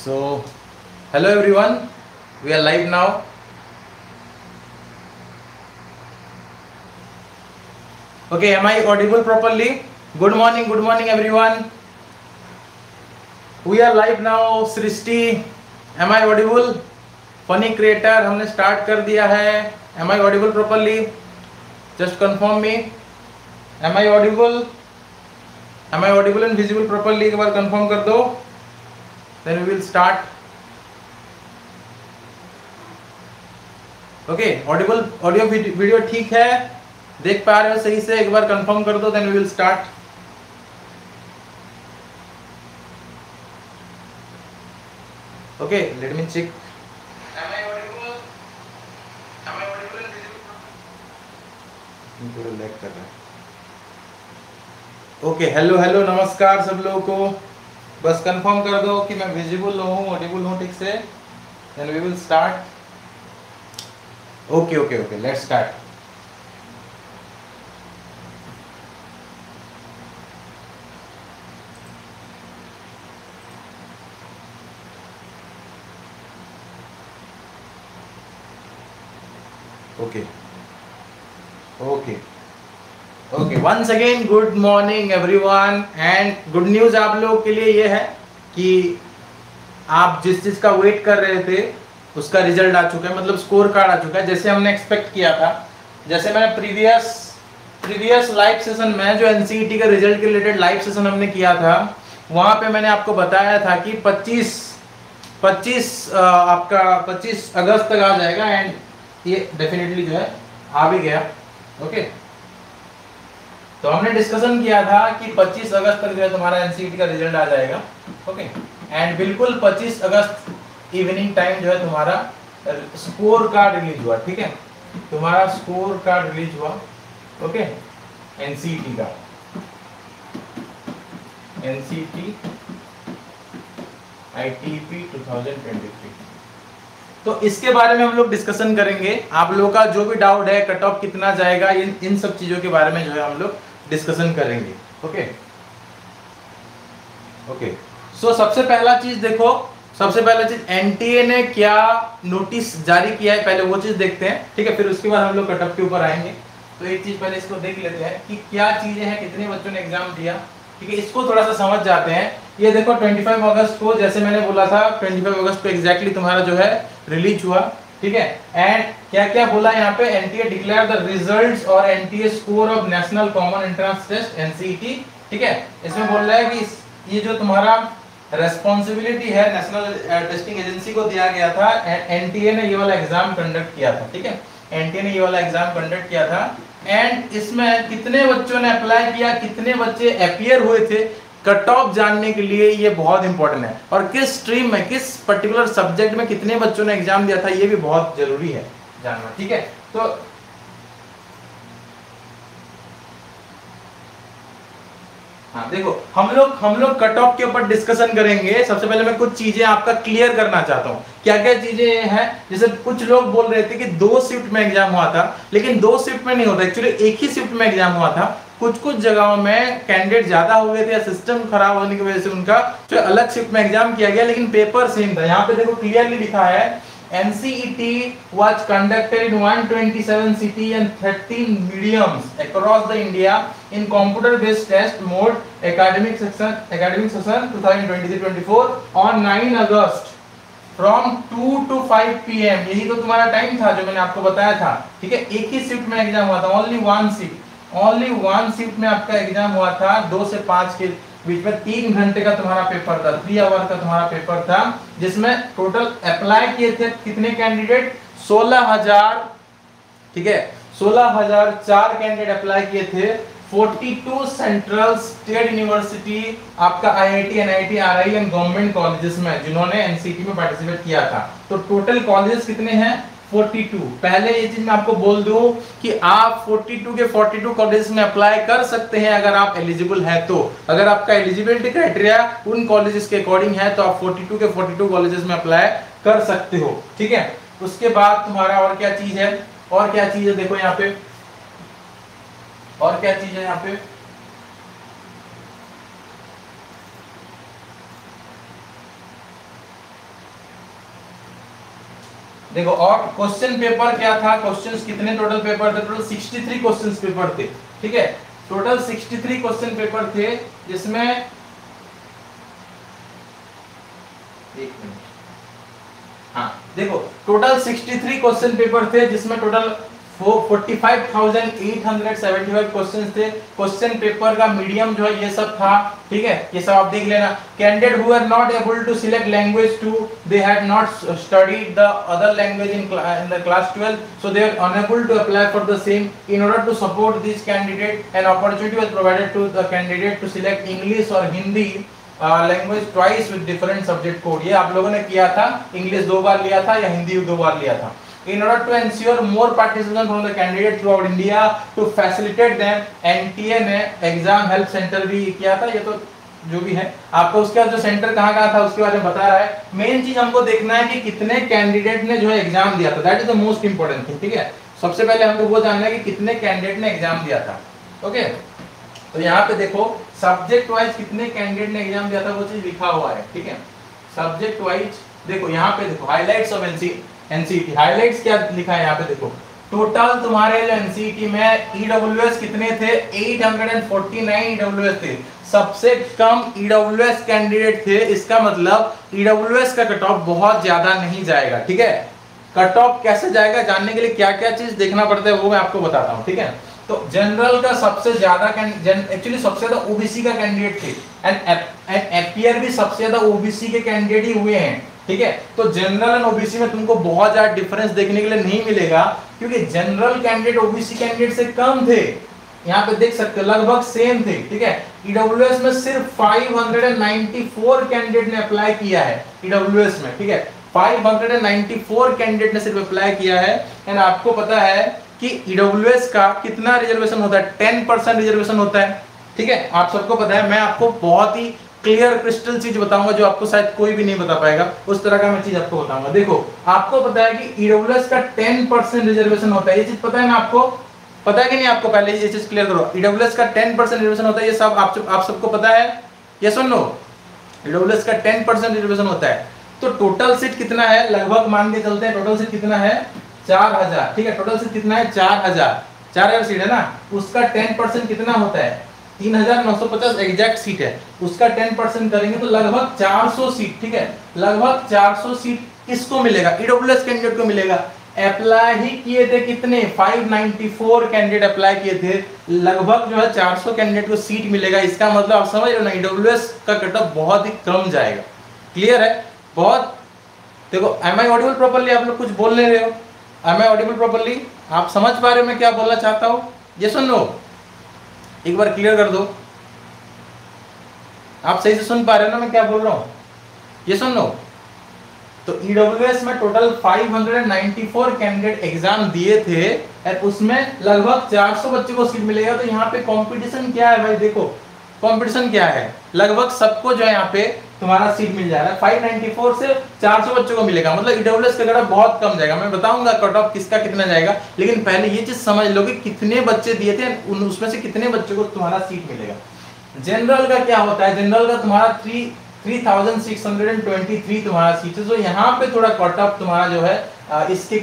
So, hello everyone. We are live now. Okay, am I audible properly? Good morning, good morning everyone. We are live now. Srishti, am I audible? Funny creator हमने start कर दिया है. Am I audible properly? Just confirm me. Am I audible? Am I audible and visible properly? एक बार confirm कर दो. Then we will start. Okay audible audio video ठीक है। देख पा रहे हो सही से एक बार कंफर्म कर दो then we will start okay let me check am i audible? Am i audible? and visible थोड़ा लैग कर रहा है। ओके हेलो हेलो नमस्कार सब लोगों को। बस कंफर्म कर दो कि मैं विजिबल हूँ ऑडिबल हूँ ठीक से then we will start okay okay okay let's start okay okay okay once again good morning everyone and good news आप लोगों के लिए ये है कि आप जिस चीज़ का वेट कर रहे थे, उसका रिज़ल्ट आ चुका है मतलब स्कोर कार्ड आ चुका है, जैसे हमने एक्सपेक्ट किया था। जैसे मैंने प्रीवियस प्रीवियस लाइव सेशन में जो एनसीईटी का रिज़ल्ट के रिलेटेड लाइव सेशन हमने किया था, वहाँ पे मैंने आपको बताया था कि 25 25 आपका 25 अगस्त तक आ जाएगा। एंड ये डेफिनेटली जो है, आ भी गया। ओके तो हमने डिस्कशन किया था कि 25 अगस्त तक जो है तुम्हारा एनसीईटी का रिज़ल्ट आ जाएगा ओके एंड बिल्कुल 25 अगस्त इवनिंग टाइम जो है तुम्हारा स्कोर कार्ड रिलीज़ हुआ, ठीक है? तुम्हारा स्कोर कार्ड रिलीज़ हुआ ओके एनसीईटी का। एनसीईटी आईटीपी 2023 तो इसके बारे में हम लोग डिस्कशन करेंगे। आप लोगों का जो भी डाउट है कट ऑफ़ कितना जाएगा, इन इन सब चीज़ों के बारे में जो है हम लोग डिस्कशन करेंगे ओके ओके सो सबसे पहला चीज़ देखो, सबसे पहला चीज़ एनटीए ने क्या नोटिस जारी किया है? पहले वो चीज़ देखते हैं, ठीक है? फिर उसके बाद हम लोग कटअप के ऊपर आएँगे। तो एक चीज़ पहले इसको देख लेते हैं कि क्या चीज़ें हैं, कितने बच्चों ने एग्ज़ाम दिया, ठीक है? इसको थोड़ा सा समझ जाते हैं। ये देखो 25 अगस्त को, जैसे मैंने बोला था 25 अगस्त को एग्जैक्टली तुम्हारा जो है रिलीज़ हुआ। ठीक है? एंड क्या क्या बोला यहाँ पे? एनटीए डिक्लेयर द रिजल्ट्स और NTA score of national common entrance test NCET ठीक है? इसमें बोल रहा है कि ये जो तुम्हारा रेस्पॉन्सिबिलिटी है नेशनल टेस्टिंग एजेंसी को दिया गया था एनटीए ने ये वाला एग्ज़ाम कंडक्ट किया था, ठीक है? एनटीए ने ये वाला एग्ज़ाम कंडक्ट किया था एंड इसमें कितने बच्चों ने अप्लाई किया, कितने बच्चे अपियर हुए थे कट ऑफ़ जानने के लिए ये बहुत इंपॉर्टेंट है। और किस स्ट्रीम में, किस पर्टिकुलर सब्जेक्ट में कितने बच्चों ने एग्ज़ाम दिया था, ये भी बहुत ज़रूरी है जानना, ठीक है? तो हाँ देखो, हम लोग हम लोग कट ऑफ़ के ऊपर डिस्कशन करेंगे। सबसे पहले मैं कुछ चीज़ें आपका क्लियर करना चाहता हूँ। क्या क्या चीज़ें हैं? जैसे कुछ लोग बोल रहे थे कि दो शिफ्ट में एग्ज़ाम हुआ था, लेकिन दो शिफ्ट में नहीं होता। एक्चुअली एक ही शिफ्ट में एग्ज़ाम हुआ था। कुछ कुछ जगहों में कैंडिडेट ज़्यादा हो गए थे या सिस्टम खराब होने की वजह से उनका जो अलग शिफ्ट में एग्ज़ाम किया गया, लेकिन पेपर सेम था। यहाँ पे देखो क्लियरली लिखा है NCET was conducted in 127 city and 13 mediums across the India in computer-based test mode, academic section, academic session 2023-24 on 9 August from 2 to 5 pm यही तो तुम्हारा टाइम था जो मैंने आपको बताया था। ठीक है? एक ही शिफ्ट में एग्ज़ाम हुआ था only one shift only one shift में आपका एग्ज़ाम हुआ था, दो से पाँच के बीच में तीन घंटे का तुम्हारा पेपर था थ्री आवर का तुम्हारा पेपर था, जिसमें टोटल अप्लाई किए थे कितने कैंडिडेट सोलह हज़ार, ठीक है, सोलह हज़ार चार कैंडिडेट अप्लाई किए थे। 42 सेंट्रल स्टेट यूनिवर्सिटी आपका IIT NIT RI and government colleges में, जिन्होंने एनसीटी में पार्टिसिपेट किया था। तो टोटल कॉलेजेस कितने हैं? 42 पहले ये चीज़ मैं आपको बोल दूँ कि आप 42 के 42 कॉलेज में अप्लाई कर सकते हैं अगर आप एलिजिबल है तो। अगर आपका एलिजिबिलिटी क्राइटेरिया उन कॉलेजेस के अकॉर्डिंग है तो आप 42 के 42 कॉलेजेस में अप्लाई कर सकते हो। ठीक है? उसके बाद तुम्हारा और क्या चीज़ है? और क्या चीज़ है? देखो यहाँ पे। और क्या चीज़ है यहाँ पे? देखो, और क्वेश्चन पेपर क्या था? क्वेश्चंस कितने टोटल पेपर थे? टोटल 63 क्वेश्चंस पेपर थे, ठीक है? टोटल 63 क्वेश्चन पेपर थे, जिसमें एक मिनट हाँ देखो टोटल 63 क्वेश्चन पेपर थे, जिसमें टोटल 45,875 क्वेश्चन थे। क्वेश्चन पेपर का मीडियम जो है ये सब था। ठीक है? ये सब आप देख लेना। Candidate who are not able to select language to they had not studied the other language in in the class 12 so they are to apply for the same in order to support this candidate an opportunity was provided to the candidate to select English और Hindi language twice with different subject code ये आप लोगों ने किया था English दो बार लिया था या हिंदी दो बार लिया था? In order to ensure more participation from the candidate throughout India to facilitate them NTA ने एग्ज़ाम हेल्प सेंटर भी किया था, ये तो जो भी है। आपको उसका जो सेंटर कहाँ कहाँ था, उसके बारे में बता रहा है। मेन चीज़ हमको देखना है कि कितने कैंडिडेट ने जो है एग्ज़ाम दिया था। That is the most important thing ठीक है? सबसे पहले हमको वो जानना है कि कितने कैंडिडेट ने एग्ज़ाम दिया था ओके तो यहाँ पे देखो सब्जेक्ट वाइज कितने कैंडिडेट ने एग्ज़ाम दिया था, वो चीज़ लिखा हुआ है, ठीक है? सब्जेक्ट वाइज देखो, यहाँ पे देखो highlights of NC NCET highlights क्या लिखा है यहाँ पे देखो। टोटल तुम्हारे जो एनसीटी में ईडब्ल्यूएस e कितने थे? 849 ईडब्ल्यूएस e थे। सबसे कम ईडब्ल्यूएस e कैंडिडेट थे। इसका मतलब ईडब्ल्यूएस का कट ऑफ़ बहुत ज़्यादा नहीं जाएगा, ठीक है? कट ऑफ़ कैसे जाएगा? जानने के लिए क्या क्या चीज़ देखना पड़ता है वो मैं आपको बताता हूँ, ठीक है? तो जनरल का सबसे ज़्यादा एक्चुअली सबसे ज़्यादा ओबीसी का कैंडिडेट थे। एंड एपीआर भी सबसे ज़्यादा ओबीसी के कैंडिडेट ही हुए हैं। ठीक है? तो जनरल एंड ओबीसी में तुमको बहुत ज़्यादा डिफरेंस देखने के लिए नहीं मिलेगा, क्योंकि जनरल कैंडिडेट ओबीसी कैंडिडेट से कम थे। यहाँ पे देख सकते हो, लगभग सेम थे, ठीक है? ईडब्ल्यूएस में सिर्फ़ 594 कैंडिडेट ने अप्लाई किया है ईडब्ल्यूएस में, ठीक है? 594 कैंडिडेट ने सिर्फ़ अप्लाई किया है। एंड आपको पता है कि ईडब्ल्यूएस का कितना रिजर्वेशन होता है? 10 परसेंट रिजर्वेशन होता है, ठीक है? आप सबको पता है, मैं आपको बहुत ही क्लियर क्रिस्टल चीज़ बताऊँगा जो आपको शायद कोई भी नहीं बता पाएगा। उस तरह का मैं चीज़ आपको बताऊँगा। देखो, आपको पता है कि ईडब्ल्यूएस का 10 परसेंट रिजर्वेशन होता है। ये चीज़ पता है ना आपको? पता है कि नहीं आपको पहले ये चीज़ क्लियर करो। ईडब्ल्यूएस का 10 परसेंट रिजर्वेशन होता है, ये सब आप आप सबको पता है? ये सुन लो। ईडब्ल्यूएस का 10 परसेंट रिजर्वेशन होता है। तो टोटल सीट कितना है? लगभग मान के चलते हैं टोटल सीट कितना है? चार हज़ार। ठीक है टोटल सीट कितना है? चार हज़ार। चार हज़ार सीट है ना? उसका टेन परसेंट कितना होता है? तीन हज़ार नौ सौ पचास एग्जैक्ट सीट है। उसका टेन परसेंट करेंगे तो लगभग चार सौ सीट ठीक है? लगभग चार सौ सीट किसको मिलेगा? ईडब्ल्यूएस कैंडिडेट को मिलेगा। अप्लाई ही किए थे कितने? 594 कैंडिडेट अप्लाई किए थे। लगभग जो है 400 कैंडिडेट को सीट मिलेगा। इसका मतलब आप समझ रहे हो ना ईडब्ल्यूएस का कटअप बहुत ही कम जाएगा। क्लियर है? बहुत। देखो एम आई ऑडिबल प्रॉपरली आप लोग कुछ बोल नहीं रहे हो। एम आई ऑडिबल प्रॉपरली आप समझ पा रहे हो मैं क्या बोलना चाहता हूँ? ये सुन लो एक बार क्लियर कर दो। आप सही से सुन पा रहे हो ना मैं क्या बोल रहा हूँ? ये सुन लो। तो ईडब्ल्यूएस में टोटल 594 कैंडिडेट एग्ज़ाम दिए थे और उसमें लगभग 400 बच्चों को सीट मिलेगा। तो यहाँ पे कंपटीशन क्या है भाई? देखो कंपटीशन क्या है? लगभग सबको जो है यहाँ पे तुम्हारा सीट मिल जाएगा। 594 से 400 बच्चों को मिलेगा। मतलब ईडब्ल्यूएस का गड़ा बहुत कम जाएगा। मैं बताऊँगा कट ऑफ़ किसका कितना जाएगा। लेकिन पहले ये चीज़ समझ लो कि कितने बच्चे दिए थे उसमें से कितने बच्चों को तुम्हारा सीट मिलेगा। जनरल का क्या होता है? जनरल का तुम्हारा three three thousand six hundred and twenty three तुम्हारा सीट है। तो यहाँ पे थोड़ा कट ऑफ़ तुम्हारा जो है इसके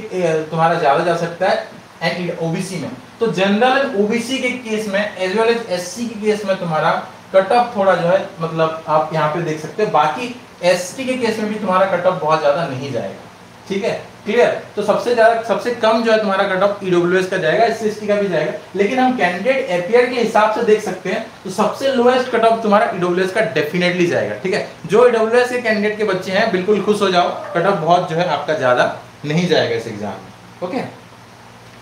तुम्हारा ज़्यादा जा सकता है। एंड ओबीसी में। तो जनरल एंड ओबीसी के केस में एज वेल एज एससी के केस में तुम्हारा कट ऑफ़ थोड़ा जो है मतलब आप यहाँ पे देख सकते हो। बाकी एस के केस में भी तुम्हारा कट ऑफ़ बहुत ज़्यादा नहीं जाएगा। ठीक है? क्लियर तो सबसे ज़्यादा, सबसे कम जो है तुम्हारा कट ऑफ़ ईडब्ल्यूएस का जाएगा एस का भी जाएगा। लेकिन हम कैंडिडेट एपीआर के हिसाब से देख सकते हैं तो सबसे लोएस्ट कट ऑफ़ तुम्हारा ईडब्ल्यूएस का डेफिनेटली जाएगा। ठीक है? जो ईडब्ल्यूएस के कैंडिडेट के बच्चे हैं, बिल्कुल खुश हो जाओ कट ऑफ़ बहुत जो है आपका ज़्यादा नहीं जाएगा इस एग्ज़ाम में। ओके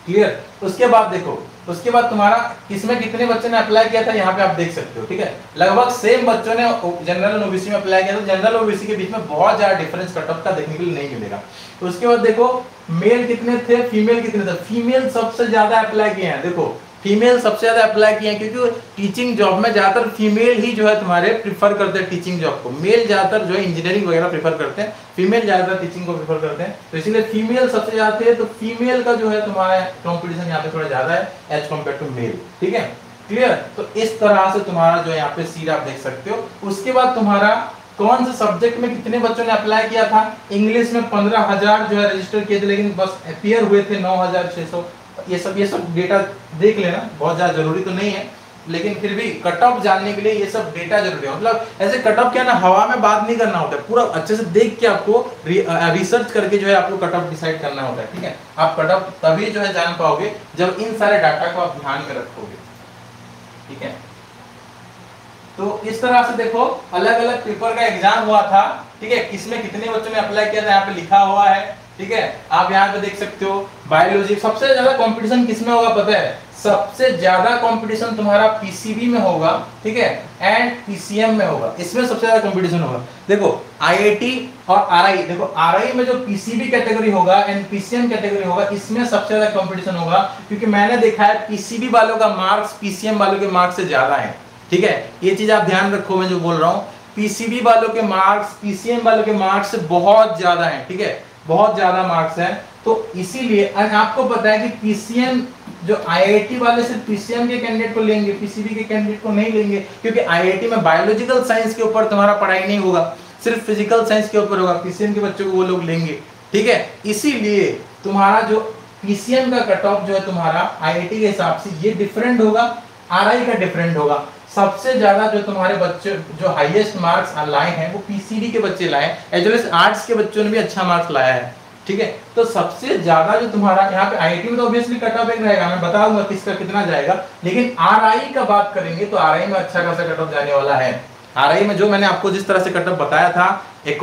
क्लियर उसके बाद देखो उसके बाद तुम्हारा किसमें कितने बच्चों ने अप्लाई किया था, यहाँ पे आप देख सकते हो, ठीक है? लगभग सेम बच्चों ने जनरल ओबीसी में अप्लाई किया था। जनरल ओबीसी के बीच में बहुत ज़्यादा डिफरेंस कट ऑफ़ का देखने के लिए नहीं मिलेगा। तो उसके बाद देखो मेल कितने थे फीमेल कितने थे? फीमेल सबसे ज़्यादा अप्लाई किए हैं। देखो फीमेल सबसे ज़्यादा अप्लाई किए हैं, क्योंकि टीचिंग जॉब में ज़्यादातर फीमेल ही जो है तुम्हारे प्रीफर करते हैं टीचिंग जॉब को। मेल ज़्यादातर जो है इंजीनियरिंग वगैरह प्रीफर करते हैं फीमेल ज़्यादातर टीचिंग को प्रीफर करते हैं। तो इसीलिए फीमेल सबसे ज़्यादा थे तो फीमेल का जो है तुम्हारा कॉम्पिटिशन यहाँ पे थोड़ा ज़्यादा है एज कंपेयर टू मेल ठीक है? क्लियर तो इस तरह से तुम्हारा जो यहाँ पे सीट आप देख सकते हो। उसके बाद तुम्हारा कौन से सब्जेक्ट में कितने बच्चों ने अप्लाई किया था? इंग्लिश में पंद्रह हज़ार जो है रजिस्टर किए थे, लेकिन बस अपियर हुए थे नौ हज़ार छह सौ। ये सब ये सब डेटा देख लेना, बहुत ज़्यादा ज़रूरी तो नहीं है, लेकिन फिर भी कट ऑफ़ जानने के लिए ये सब डेटा ज़रूरी है। मतलब ऐसे कट ऑफ़ क्या ना, हवा में बात नहीं करना होता है, पूरा अच्छे से देख के आपको रिसर्च करके जो है आपको कट ऑफ़ डिसाइड करना होता है, ठीक है? आप कट ऑफ़ तभी जो है जान पाओगे जब इन सारे डाटा को आप ध्यान में रखोगे, ठीक है? तो इस तरह से देखो अलग अलग पेपर का एग्ज़ाम हुआ था, ठीक है? किसमें कितने बच्चों ने अप्लाई किया था, यहाँ पे लिखा हुआ है ठीक है? आप यहाँ पे देख सकते हो बायोलॉजी सबसे ज़्यादा कंपटीशन किसमें होगा पता है? सबसे ज़्यादा कंपटीशन तुम्हारा पीसीबी में होगा, ठीक है? एंड पीसीएम में होगा। इसमें सबसे ज़्यादा कंपटीशन होगा। देखो आईआईटी और आरआई देखो आरआई में जो पीसीबी कैटेगरी होगा एंड पीसीएम कैटेगरी होगा, इसमें सबसे ज़्यादा कंपटीशन होगा, क्योंकि मैंने देखा है पीसीबी वालों का मार्क्स पीसीएम वालों के मार्क्स से ज़्यादा है, ठीक है? ये चीज़ आप ध्यान रखो, मैं जो बोल रहा हूँ। पीसीबी वालों के मार्क्स पीसीएम वालों के मार्क्स बहुत ज़्यादा है, ठीक है? बहुत ज़्यादा मार्क्स है। तो इसीलिए आपको पता है कि पीसीएम जो आईआईटी वाले सिर्फ़ पीसीएम के कैंडिडेट को लेंगे पीसीबी के कैंडिडेट को नहीं लेंगे, क्योंकि आईआईटी में बायोलॉजिकल साइंस के ऊपर तुम्हारा पढ़ाई नहीं होगा। सिर्फ़ फ़िज़िकल साइंस के ऊपर होगा। पीसीएम के बच्चों को वो लोग लेंगे। ठीक है? इसीलिए तुम्हारा जो पीसीएम का कट ऑफ़ जो है तुम्हारा आईआईटी के हिसाब से ये डिफरेंट होगा आरआई का डिफरेंट होगा। सबसे ज़्यादा जो तुम्हारे बच्चे, जो हाईएस्ट मार्क्स लाए हैं, वो पीसीडी के बच्चे लाए एज वेल एज आर्ट्स के बच्चों ने भी अच्छा मार्क्स लाया है, ठीक है? तो सबसे ज़्यादा जो तुम्हारा, यहाँ पे आई में तो ऑब्वियसली कट ऑफ़ एक रहेगा, मैं बताऊँगा किसका कितना जाएगा। लेकिन आरआई का बात करेंगे तो आरआई में अच्छा खासा कट ऑफ़ जाने वाला है। आरआई में जो मैंने आपको जिस तरह से कटअप बताया था, एक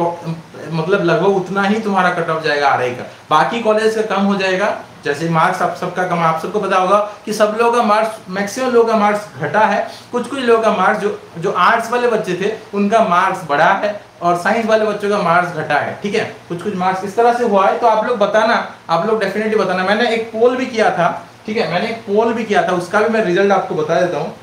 मतलब लगभग उतना ही तुम्हारा कटअप जाएगा आरआई का। बाकी कॉलेज का कम हो जाएगा। जैसे मार्क्स आप सबका कम, आप सबको पता होगा कि सब लोगों का मार्क्स मैक्सिमम लोगों का मार्क्स घटा है। कुछ कुछ लोगों का मार्क्स जो जो आर्ट्स वाले बच्चे थे, उनका मार्क्स बढ़ा है और साइंस वाले बच्चों का मार्क्स घटा है। ठीक है? कुछ कुछ मार्क्स इस तरह से हुआ है तो आप लोग बताना, आप लोग डेफिनेटली बताना। मैंने एक पोल भी किया था, ठीक है? मैंने एक पोल भी किया था, उसका भी मैं रिज़ल्ट आपको बता देता हूँ।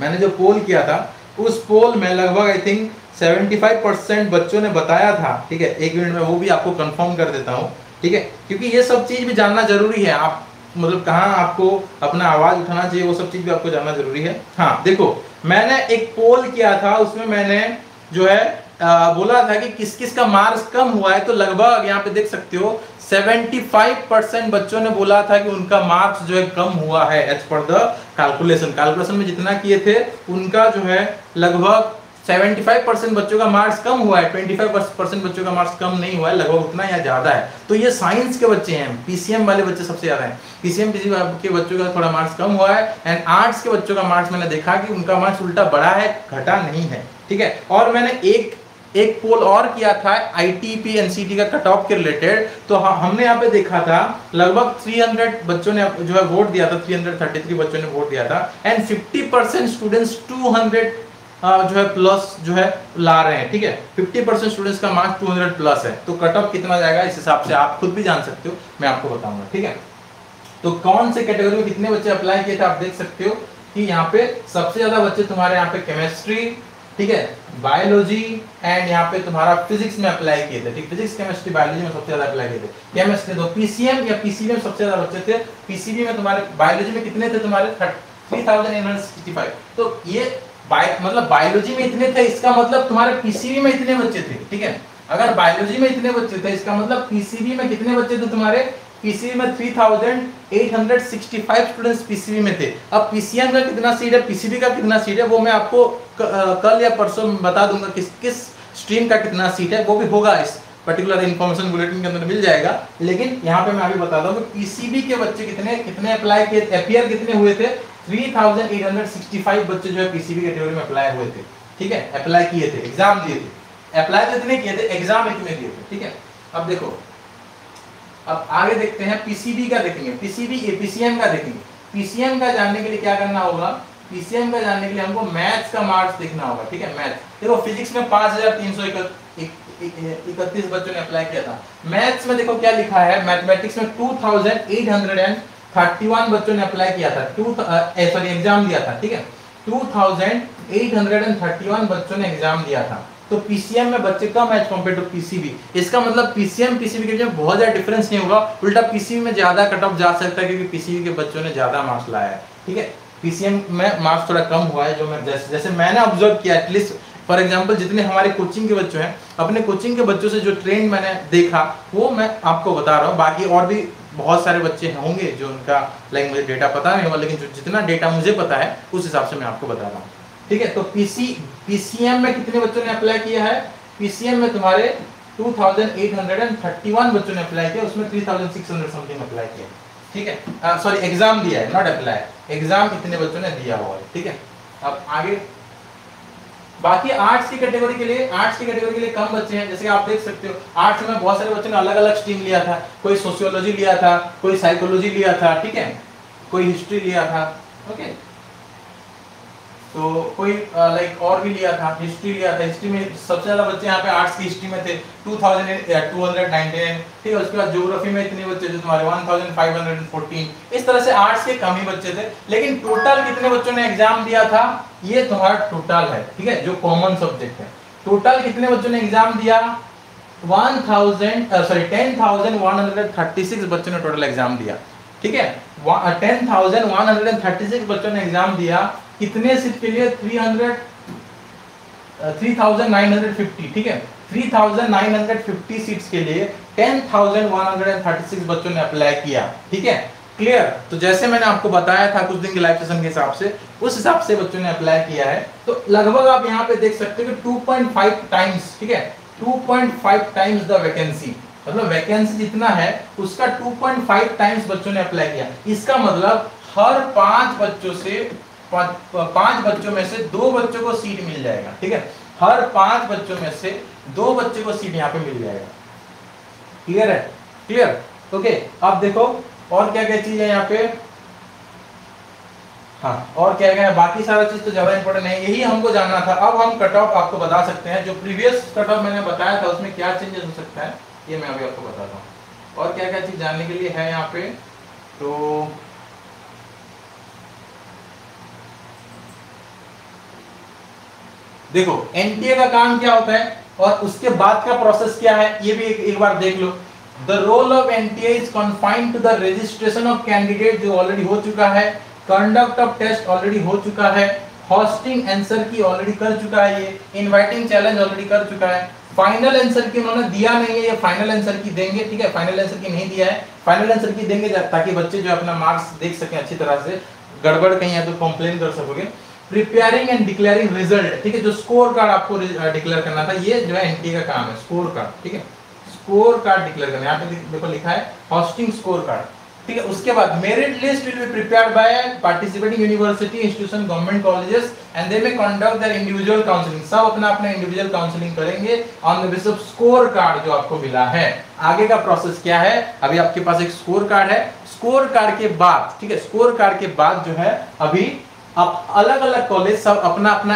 मैंने जो पोल किया था उस पोल में लगभग आई थिंक 75 परसेंट बच्चों ने बताया था ठीक है? एक मिनट में वो भी आपको कंफर्म कर देता हूँ ठीक है? क्योंकि ये सब चीज़ भी जानना ज़रूरी है। आप मतलब कहाँ आपको अपना आवाज़ उठाना चाहिए वो सब चीज़ भी आपको जानना ज़रूरी है। हाँ देखो मैंने एक पोल किया था उसमें मैंने जो है आ, बोला था कि किस किस का मार्क्स कम हुआ है तो लगभग यहाँ पे देख सकते हो 75 परसेंट बच्चों ने बोला था कि उनका मार्क्स जो है कम हुआ है as per the calculation calculation में जितना किए थे, उनका जो है लगभग 75 परसेंट बच्चों का मार्क्स कम हुआ है 25 परसेंट बच्चों का मार्क्स कम नहीं हुआ है, लगभग उतना या ज़्यादा है। तो ये साइंस के बच्चे हैं पीसीएम वाले बच्चे सबसे ज़्यादा हैं। पीसीएम पीसी के बच्चों का थोड़ा मार्क्स कम हुआ है एंड आर्ट्स के बच्चों का मार्क्स मैंने देखा कि उनका मार्क्स उल्टा बढ़ा है, घटा नहीं है। ठीक है? और मैंने एक एक पोल और किया था आईटीपी एनसीटी का कट ऑफ़ के रिलेटेड तो हमने यहाँ पे देखा था, लगभग 300 बच्चों ने जो है वोट दिया था 333 बच्चों ने वोट दिया था एंड 50 परसेंट स्टूडेंट्स 200 जो है प्लस जो है ला रहे हैं, ठीक है? 50 परसेंट स्टूडेंट्स का मार्क्स 200 प्लस है तो कट ऑफ़ कितना जाएगा? इस हिसाब से आप खुद भी जान सकते हो, मैं आपको बताऊँगा, ठीक है? तो कौन से कैटेगरी में कितने बच्चे अप्लाई किए थे आप देख सकते हो कि यहाँ पे सबसे ज़्यादा बच्चे तुम्हारे यहाँ पे केमिस्ट्री ठीक है? बायोलॉजी एंड यहाँ पे तुम्हारा फिजिक्स में अप्लाई किए थे, ठीक? फिजिक्स केमिस्ट्री बायोलॉजी में सबसे ज़्यादा अप्लाई किए थे। केमिस्ट्री तो पीसीएम या पीसीबी में सबसे ज़्यादा बच्चे थे। पीसीबी में तुम्हारे बायोलॉजी में कितने थे तुम्हारे? थ्री थाउज़ेंड तो ये बाय मतलब बायोलॉजी में इतने थे, इसका मतलब तुम्हारे पीसीबी में इतने बच्चे थे, ठीक है? अगर बायोलॉजी में इतने बच्चे थे, इसका मतलब पीसीबी में कितने बच्चे थे तुम्हारे? पीसीबी में 3865 स्टूडेंट्स पीसीबी में थे। अब पीसीएम का कितना सीट है पीसीबी का कितना सीट है, वो मैं आपको कल या परसों बता दूँगा किस किस स्ट्रीम का कितना सीट है, वो भी होगा इस पर्टिकुलर इन्फॉर्मेशन बुलेटिन के अंदर मिल जाएगा। लेकिन यहाँ पे मैं अभी बता दूँ पीसीबी के बच्चे कितने कितने अप्लाई किए अपियर कितने हुए थे? 3865 बच्चे जो है पीसीबी कैटेगरी में अप्लाई हुए थे। ठीक है? अप्लाई किए थे एग्ज़ाम दिए थे। अप्लाई इतने किए थे? एग्ज़ाम इतने दिए थे। ठीक है? अब देखो अब आगे देखते हैं पीसीबी का देखेंगे। पीसीबी पीसीएम का देखेंगे। पीसीएम का जानने के लिए क्या करना होगा? पीसीएम का जानने के लिए हमको मैथ्स का मार्क्स देखना होगा, ठीक है? मैथ्स देखो फिजिक्स में पाँच हज़ार तीन सौ इकतीस बच्चों ने अप्लाई किया था। मैथ्स में देखो क्या लिखा है? मैथमेटिक्स में two thousand eight hundred and thirty one बच्चों ने अप्लाई किया था। टू सॉरी एग्ज़ाम दिया था, ठीक है? Two thousand eight hundred and thirty one बच्चों ने एग्ज़ाम दिया था। तो पीसीएम में बच्चे कम है कंपेयर टू पीसीबी इसका मतलब पीसीएम पीसीबी के बीच में बहुत ज़्यादा डिफरेंस नहीं होगा। उल्टा पीसीबी में ज़्यादा कट ऑफ़ जा सकता है क्योंकि पीसीबी के बच्चों ने ज़्यादा मार्क्स लाया है। ठीक है? पीसीएम में मार्क्स थोड़ा कम हुआ है, जो मैं जैसे जैसे मैंने ऑब्ज़र्व किया एटलीस्ट फॉर एग्ज़ाम्पल जितने हमारे कोचिंग के बच्चे हैं, अपने कोचिंग के बच्चों से जो ट्रेंड मैंने देखा, वो मैं आपको बता रहा हूँ। बाकी और भी बहुत सारे बच्चे होंगे जो उनका लाइक मुझे डेटा पता नहीं होगा, लेकिन जो जितना डेटा मुझे पता है, उस हिसाब से मैं आपको बता रहा हूँ। ठीक है तो पीसी पीसीएम में कितने बच्चों ने अप्लाई किया है? पीसीएम में तुम्हारे 2831 बच्चों ने अप्लाई किया, उसमें 3600 समथिंग अप्लाई किया। ठीक है? सॉरी एग्ज़ाम दिया है नॉट अप्लाई एग्ज़ाम इतने बच्चों ने दिया हुआ है, ठीक है? अब आगे। बाकी आर्ट्स की कैटेगरी के लिए आर्ट्स की कैटेगरी के लिए कम बच्चे हैं, जैसे आप देख सकते हो आर्ट्स में बहुत सारे बच्चों ने अलग अलग स्ट्रीम लिया था। कोई सोशियोलॉजी लिया था, कोई साइकोलॉजी लिया था, ठीक है? कोई हिस्ट्री लिया था ओके तो कोई लाइक और भी लिया था हिस्ट्री लिया था। हिस्ट्री में सबसे ज़्यादा बच्चे यहाँ पे आर्ट्स की हिस्ट्री में थे। 2219 ठीक है, उसके बाद ज्योग्राफी में इतने बच्चे थे तुम्हारे 1514 इस तरह से आर्ट्स के कम ही बच्चे थे, लेकिन टोटल कितने बच्चों ने एग्ज़ाम दिया था? ये तुम्हारा टोटल है, ठीक है, जो कॉमन सब्जेक्ट है। टोटल कितने बच्चों ने एग्ज़ाम दिया? 1000 सॉरी 10136 बच्चों ने टोटल एग्ज़ाम दिया, ठीक है? 10136 बच्चों ने एग्ज़ाम दिया कितने सीट के लिए 300 3950 ठीक है? 3950 सीट्स के लिए 10136 बच्चों ने अप्लाई किया, ठीक है? क्लियर तो जैसे मैंने आपको बताया था कुछ दिन के लाइव सेशन के हिसाब से, उस हिसाब से बच्चों ने अप्लाई किया है। तो लगभग आप यहाँ पे देख सकते हो कि 2.5 टाइम्स ठीक है? 2.5 टाइम्स द वैकेंसी मतलब वैकेंसी जितना है, उसका 2.5 टाइम्स बच्चों ने अप्लाई किया। इसका मतलब हर पाँच बच्चों से पाँच बच्चों में से दो बच्चों को सीट मिल जाएगा, ठीक है? हर पाँच बच्चों में से दो बच्चों को सीट यहाँ पे मिल जाएगा। क्लियर है? क्लियर ओके अब देखो, और क्या क्या चीज़ है यहाँ पे? हाँ और क्या क्या है? बाकी सारा चीज़ तो ज़्यादा इंपॉर्टेंट है। यही हमको जानना था। अब हम कट ऑफ़ आपको बता सकते हैं। जो प्रीवियस कट ऑफ़ मैंने बताया था, उसमें क्या चेंजेस हो सकता है, ये मैं अभी आपको बताता हूँ। और क्या क्या चीज़ जानने के लिए है यहाँ पे? तो देखो एनटीए का काम क्या होता है और उसके बाद का प्रोसेस क्या है ये भी एक, एक बार देख लो। The role of NTA is confined to the registration of candidate जो ऑलरेडी हो चुका है कंडक्ट ऑफ़ टेस्ट ऑलरेडी हो चुका है होस्टिंग आंसर की ऑलरेडी कर चुका है ये इनवाइटिंग चैलेंज ऑलरेडी कर चुका है। फाइनल आंसर की उन्होंने दिया नहीं है ये फाइनल आंसर की देंगे ठीक है? फाइनल आंसर की नहीं दिया है। फाइनल आंसर की देंगे ताकि बच्चे जो अपना मार्क्स देख सकें अच्छी तरह से। गड़बड़ कहीं है तो कंप्लेन कर सकोगे। प्रिपेयरिंग एंड डिक्लेयरिंग रिज़ल्ट ठीक है? जो स्कोर कार्ड आपको डिक्लेयर करना था, ये जो है एनटी का काम है स्कोर कार्ड ठीक है? स्कोर कार्ड डिक्लेयर करना यहाँ पे देखो लिखा है होस्टिंग स्कोर कार्ड ठीक है? उसके बाद merit list will be prepared by participating university institution government colleges and they may conduct their individual counselling सब अपना अपना इंडिविजुअल काउंसलिंग करेंगे on the basis of score card जो आपको मिला है। आगे का प्रोसेस क्या है? अभी आपके पास एक स्कोर कार्ड है। स्कोर कार्ड के बाद, ठीक है? स्कोर कार्ड के बाद जो है, अभी अब अलग अलग कॉलेज सब अपना अपना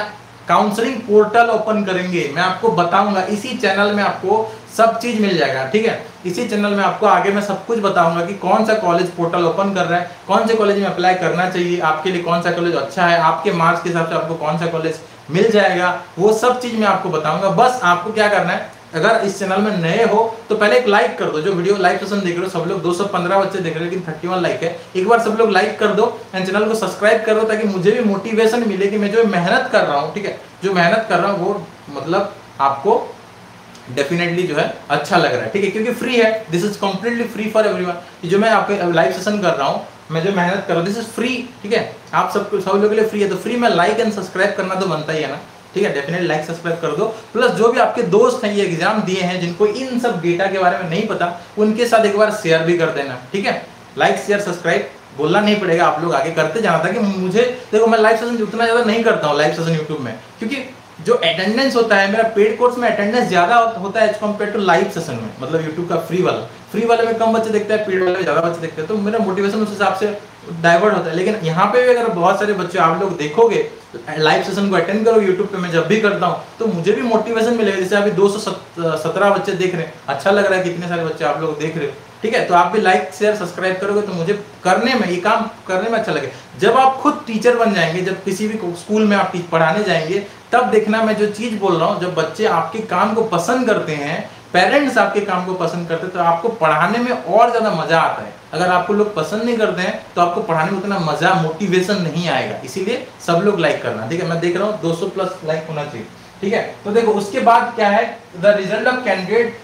काउंसलिंग पोर्टल ओपन करेंगे। मैं आपको बताऊँगा, इसी चैनल में आपको सब चीज़ मिल जाएगा, ठीक है? इसी चैनल में आपको आगे मैं सब कुछ बताऊँगा कि कौन सा कॉलेज पोर्टल ओपन कर रहा है, कौन से कॉलेज में अप्लाई करना चाहिए, आपके लिए कौन सा कॉलेज अच्छा है, आपके मार्क्स के हिसाब से आपको कौन सा कॉलेज मिल जाएगा, वो सब चीज़ मैं आपको बताऊँगा। बस आपको क्या करना है अगर इस चैनल में नए हो तो पहले एक लाइक कर दो। जो वीडियो लाइव सेशन देख रहे हो, सब लोग 215 बच्चे देख रहे हो, लेकिन 31 लाइक है। एक बार सब लोग लाइक कर दो एंड चैनल को सब्सक्राइब करो ताकि मुझे भी मोटिवेशन मिले कि मैं जो मेहनत कर रहा हूँ, ठीक है? जो मेहनत कर रहा हूँ, वो मतलब आपको डेफिनेटली जो है अच्छा लग रहा है, ठीक है? क्योंकि फ्री है। This is completely free for everyone जो मैं आपके लाइव सेशन कर रहा हूँ, मैं जो मेहनत कर रहा हूँ दिस इज़ फ्री ठीक है? आप सब सब लोगों के लिए फ्री है तो फ्री में लाइक एंड सब्सक्राइब करना तो बनता ही है ना। ठीक है डेफिनेटली लाइक सब्सक्राइब कर दो। प्लस जो भी आपके दोस्त हैं, ये एग्ज़ाम दिए हैं, जिनको इन सब डेटा के बारे में नहीं पता, उनके साथ एक बार शेयर भी कर देना, ठीक है? लाइक शेयर सब्सक्राइब बोलना नहीं पड़ेगा, आप लोग आगे करते जाना था कि मुझे, देखो मैं लाइव सेशन उतना ज़्यादा नहीं करता हूँ लाइव सेशन यूट्यूब में, क्योंकि जो अटेंडेंस होता है, मेरा पेड कोर्स में अटेंडेंस ज़्यादा होता है as compare to live session में मतलब यूट्यूब का फ्री वाला। फ्री वाले में कम बच्चे देखते हैं पेड वाले में ज़्यादा बच्चे देखते हैं तो मेरा मोटिवेशन उस हिसाब से डाइवर्ट होता है। लेकिन यहाँ पे भी अगर बहुत सारे बच्चे आप लोग देखोगे लाइव सेशन को अटेंड करो यूट्यूब पे, मैं जब भी करता हूँ तो मुझे भी मोटिवेशन मिलेगा। जैसे अभी दो बच्चे देख रहे हैं। अच्छा लग रहा है कितने सारे बच्चे आप लोग देख रहे हो। ठीक है? तो आप भी लाइक शेयर सब्सक्राइब करोगे तो मुझे करने में, ये काम करने में अच्छा लगे। जब आप खुद टीचर बन जाएँगे, जब किसी भी स्कूल में आप पढ़ाने जाएँगे, तब देखना मैं जो चीज़ बोल रहा हूँ, जब बच्चे आपके काम को पसंद करते हैं पेरेंट्स आपके काम को पसंद करते हैं तो आपको पढ़ाने में और ज़्यादा मज़ा आता है। अगर आपको लोग पसंद नहीं करते हैं तो आपको पढ़ाने में उतना मज़ा मोटिवेशन नहीं आएगा। इसीलिए सब लोग लाइक करना, ठीक है? मैं देख रहा हूँ 200 प्लस लाइक होना चाहिए, ठीक है? तो देखो, उसके बाद क्या है? द रिज़ल्ट ऑफ़ कैंडिडेट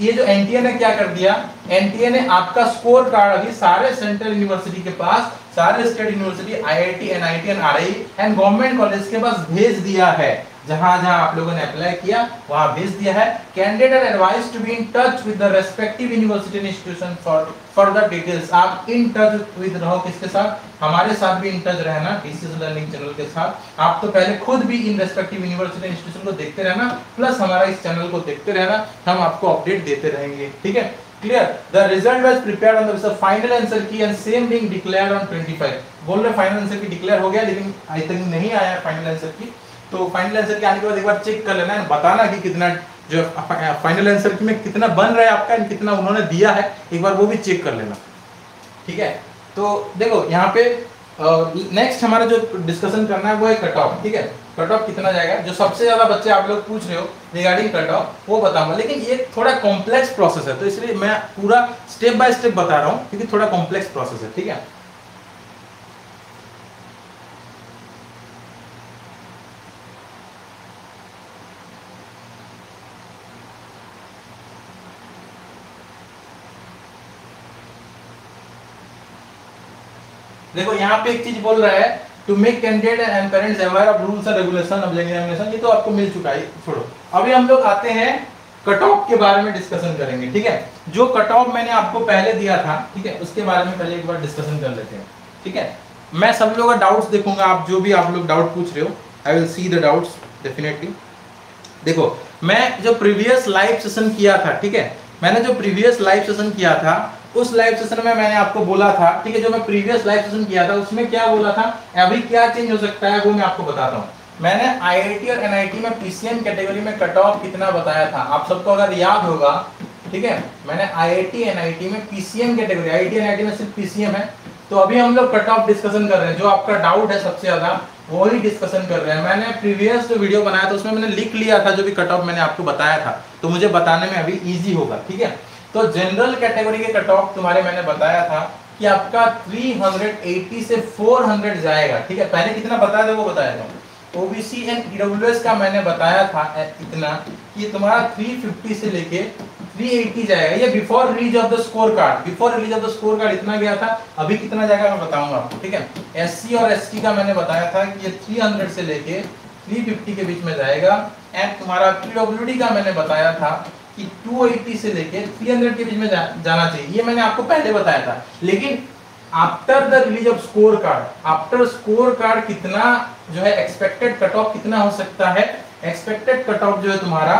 ये जो एनटीए ने क्या कर दिया? एनटीए ने आपका स्कोर कार्ड अभी सारे सेंट्रल यूनिवर्सिटी के पास, सारे state university IIT NIT and RI and government college के पास भेज दिया है। जहाँ जहाँ आप लोगों ने अप्लाई किया, वहाँ भेज दिया है। Candidate advice to be in touch with the respective university institution for further details आप इन टच विद रहो किसके साथ? हमारे साथ भी इन टच रहना डीसीएस लर्निंग चैनल के साथ। आप तो पहले खुद भी इन रेस्पेक्टिव यूनिवर्सिटी इंस्टीट्यूशन को देखते रहना प्लस हमारा इस चैनल को देखते रहना, हम आपको अपडेट देते रहेंगे। ठीक है? Clear? The result was prepared on the final answer key and same being declared on 25 बोल रहे फाइनल आंसर की डिक्लेयर हो गया, लेकिन आई थिंक नहीं आया फाइनल आंसर की। तो फाइनल आंसर के आने के बाद एक बार चेक कर लेना बताना कि कितना जो फाइनल आंसर में कितना बन रहा है आपका कितना उन्होंने दिया है, एक बार वो भी चेक कर लेना। ठीक है? तो देखो, यहाँ पे नेक्स्ट हमारा जो डिस्कशन करना है वो है कट ऑफ़ ठीक है? कट ऑफ़ कितना जाएगा? जो सबसे ज़्यादा बच्चे आप लोग पूछ रहे हो रिगार्डिंग कट ऑफ़ वो बताऊँगा। लेकिन ये थोड़ा कॉम्प्लेक्स प्रोसेस है तो इसलिए मैं पूरा स्टेप बाय स्टेप बता रहा हूँ, क्योंकि थोड़ा कॉम्प्लेक्स प्रोसेस है। ठीक है? देखो, यहाँ पे एक चीज़ बोल रहा है to make candidate and parents regulation examination ये तो आपको मिल चुका है, छोड़ो। अभी हम लोग आते हैं कट ऑफ़ के बारे में डिस्कशन करेंगे, ठीक है? जो कट ऑफ़ मैंने आपको पहले दिया था, ठीक है, उसके बारे में पहले एक बार डिस्कशन कर लेते हैं, ठीक है? मैं सब लोगों का डाउट्स देखूँगा, आप जो भी आप लोग डाउट पूछ रहे हो I will see the doubts definitely देखो, मैं जो प्रीवियस लाइव सेशन किया था, ठीक है? मैंने जो प्रीवियस लाइव सेशन किया था उस लाइव सेशन में मैंने आपको बोला था, ठीक है, जो मैं प्रीवियस लाइव सेशन किया था, उसमें क्या बोला था, अभी क्या चेंज हो सकता है वो मैं आपको बताता हूँ। मैंने आईआईटी और एनआईटी में पीसीएम कैटेगरी में कट ऑफ़ कितना बताया था, आप सबको अगर याद होगा, ठीक है, मैंने आईआईटी एनआईटी में पीसीएम कैटेगरी आईआईटी एनआईटी में सिर्फ़ पीसीएम है तो अभी हम लोग कट ऑफ़ डिस्कशन कर रहे हैं, जो आपका डाउट है सबसे ज़्यादा, वो ही डिस्कशन कर रहे हैं। मैंने प्रीवियस जो वीडियो बनाया था, उसमें मैंने लिख लिया था, जो भी कट ऑफ़ मैंने आपको बताया था तो मुझे बताने में अभी इजी होगा, ठीक है? तो जनरल कैटेगरी के कट ऑफ़ तुम्हारे मैंने बताया था कि आपका 380 से 400 जाएगा, ठीक है? पहले कितना बताया था वो बताया था। ओबीसी एंड ईडब्ल्यूएस का मैंने बताया था इतना कि तुम्हारा 350 से लेके 380 जाएगा। ये before release of the score card before release of the score card इतना गया था, अभी कितना जाएगा मैं बताऊँगा आपको, ठीक है? एससी और एसटी का मैंने बताया था कि ये 300 से लेके 350 के बीच में जाएगा। एंड तुम्हारा पीडब्ल्यूडी का मैंने बताया था कि 280 से लेके 300 के बीच में जा, जाना चाहिए। ये मैंने आपको पहले बताया था। लेकिन after the release of score card after score card कितना जो है एक्सपेक्टेड कट ऑफ़ कितना हो सकता है? एक्सपेक्टेड कट ऑफ़ जो है तुम्हारा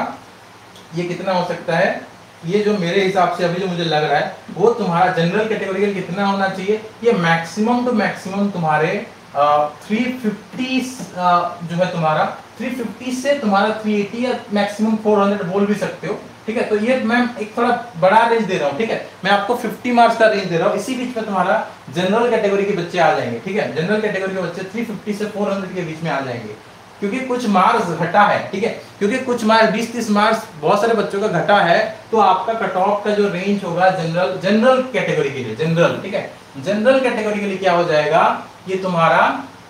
ये कितना हो सकता है? ये जो मेरे हिसाब से अभी जो मुझे लग रहा है वो तुम्हारा जनरल कैटेगरी कितना होना चाहिए? ये मैक्सिमम टू मैक्सिमम तुम्हारे थ्री फिफ्टी जो है तुम्हारा 350 से तुम्हारा 380 या मैक्सिमम 400 बोल भी सकते हो। ठीक है? तो ये मैं एक थोड़ा बड़ा रेंज दे रहा हूँ, ठीक है? मैं आपको 50 मार्क्स का रेंज दे रहा हूँ। इसी बीच में तुम्हारा जनरल कैटेगरी के बच्चे आ जाएँगे, ठीक है? जनरल कैटेगरी के बच्चे 350 से 400 के बीच में आ जाएँगे। क्योंकि कुछ मार्क्स घटा है, ठीक है? क्योंकि कुछ मार्क्स बीस तीस मार्क्स बहुत सारे बच्चों का घटा है तो आपका कट ऑफ़ का जो रेंज होगा जनरल जनरल कैटेगरी के लिए जनरल ठीक है? जनरल कैटेगरी के लिए क्या हो जाएगा? ये तुम्हारा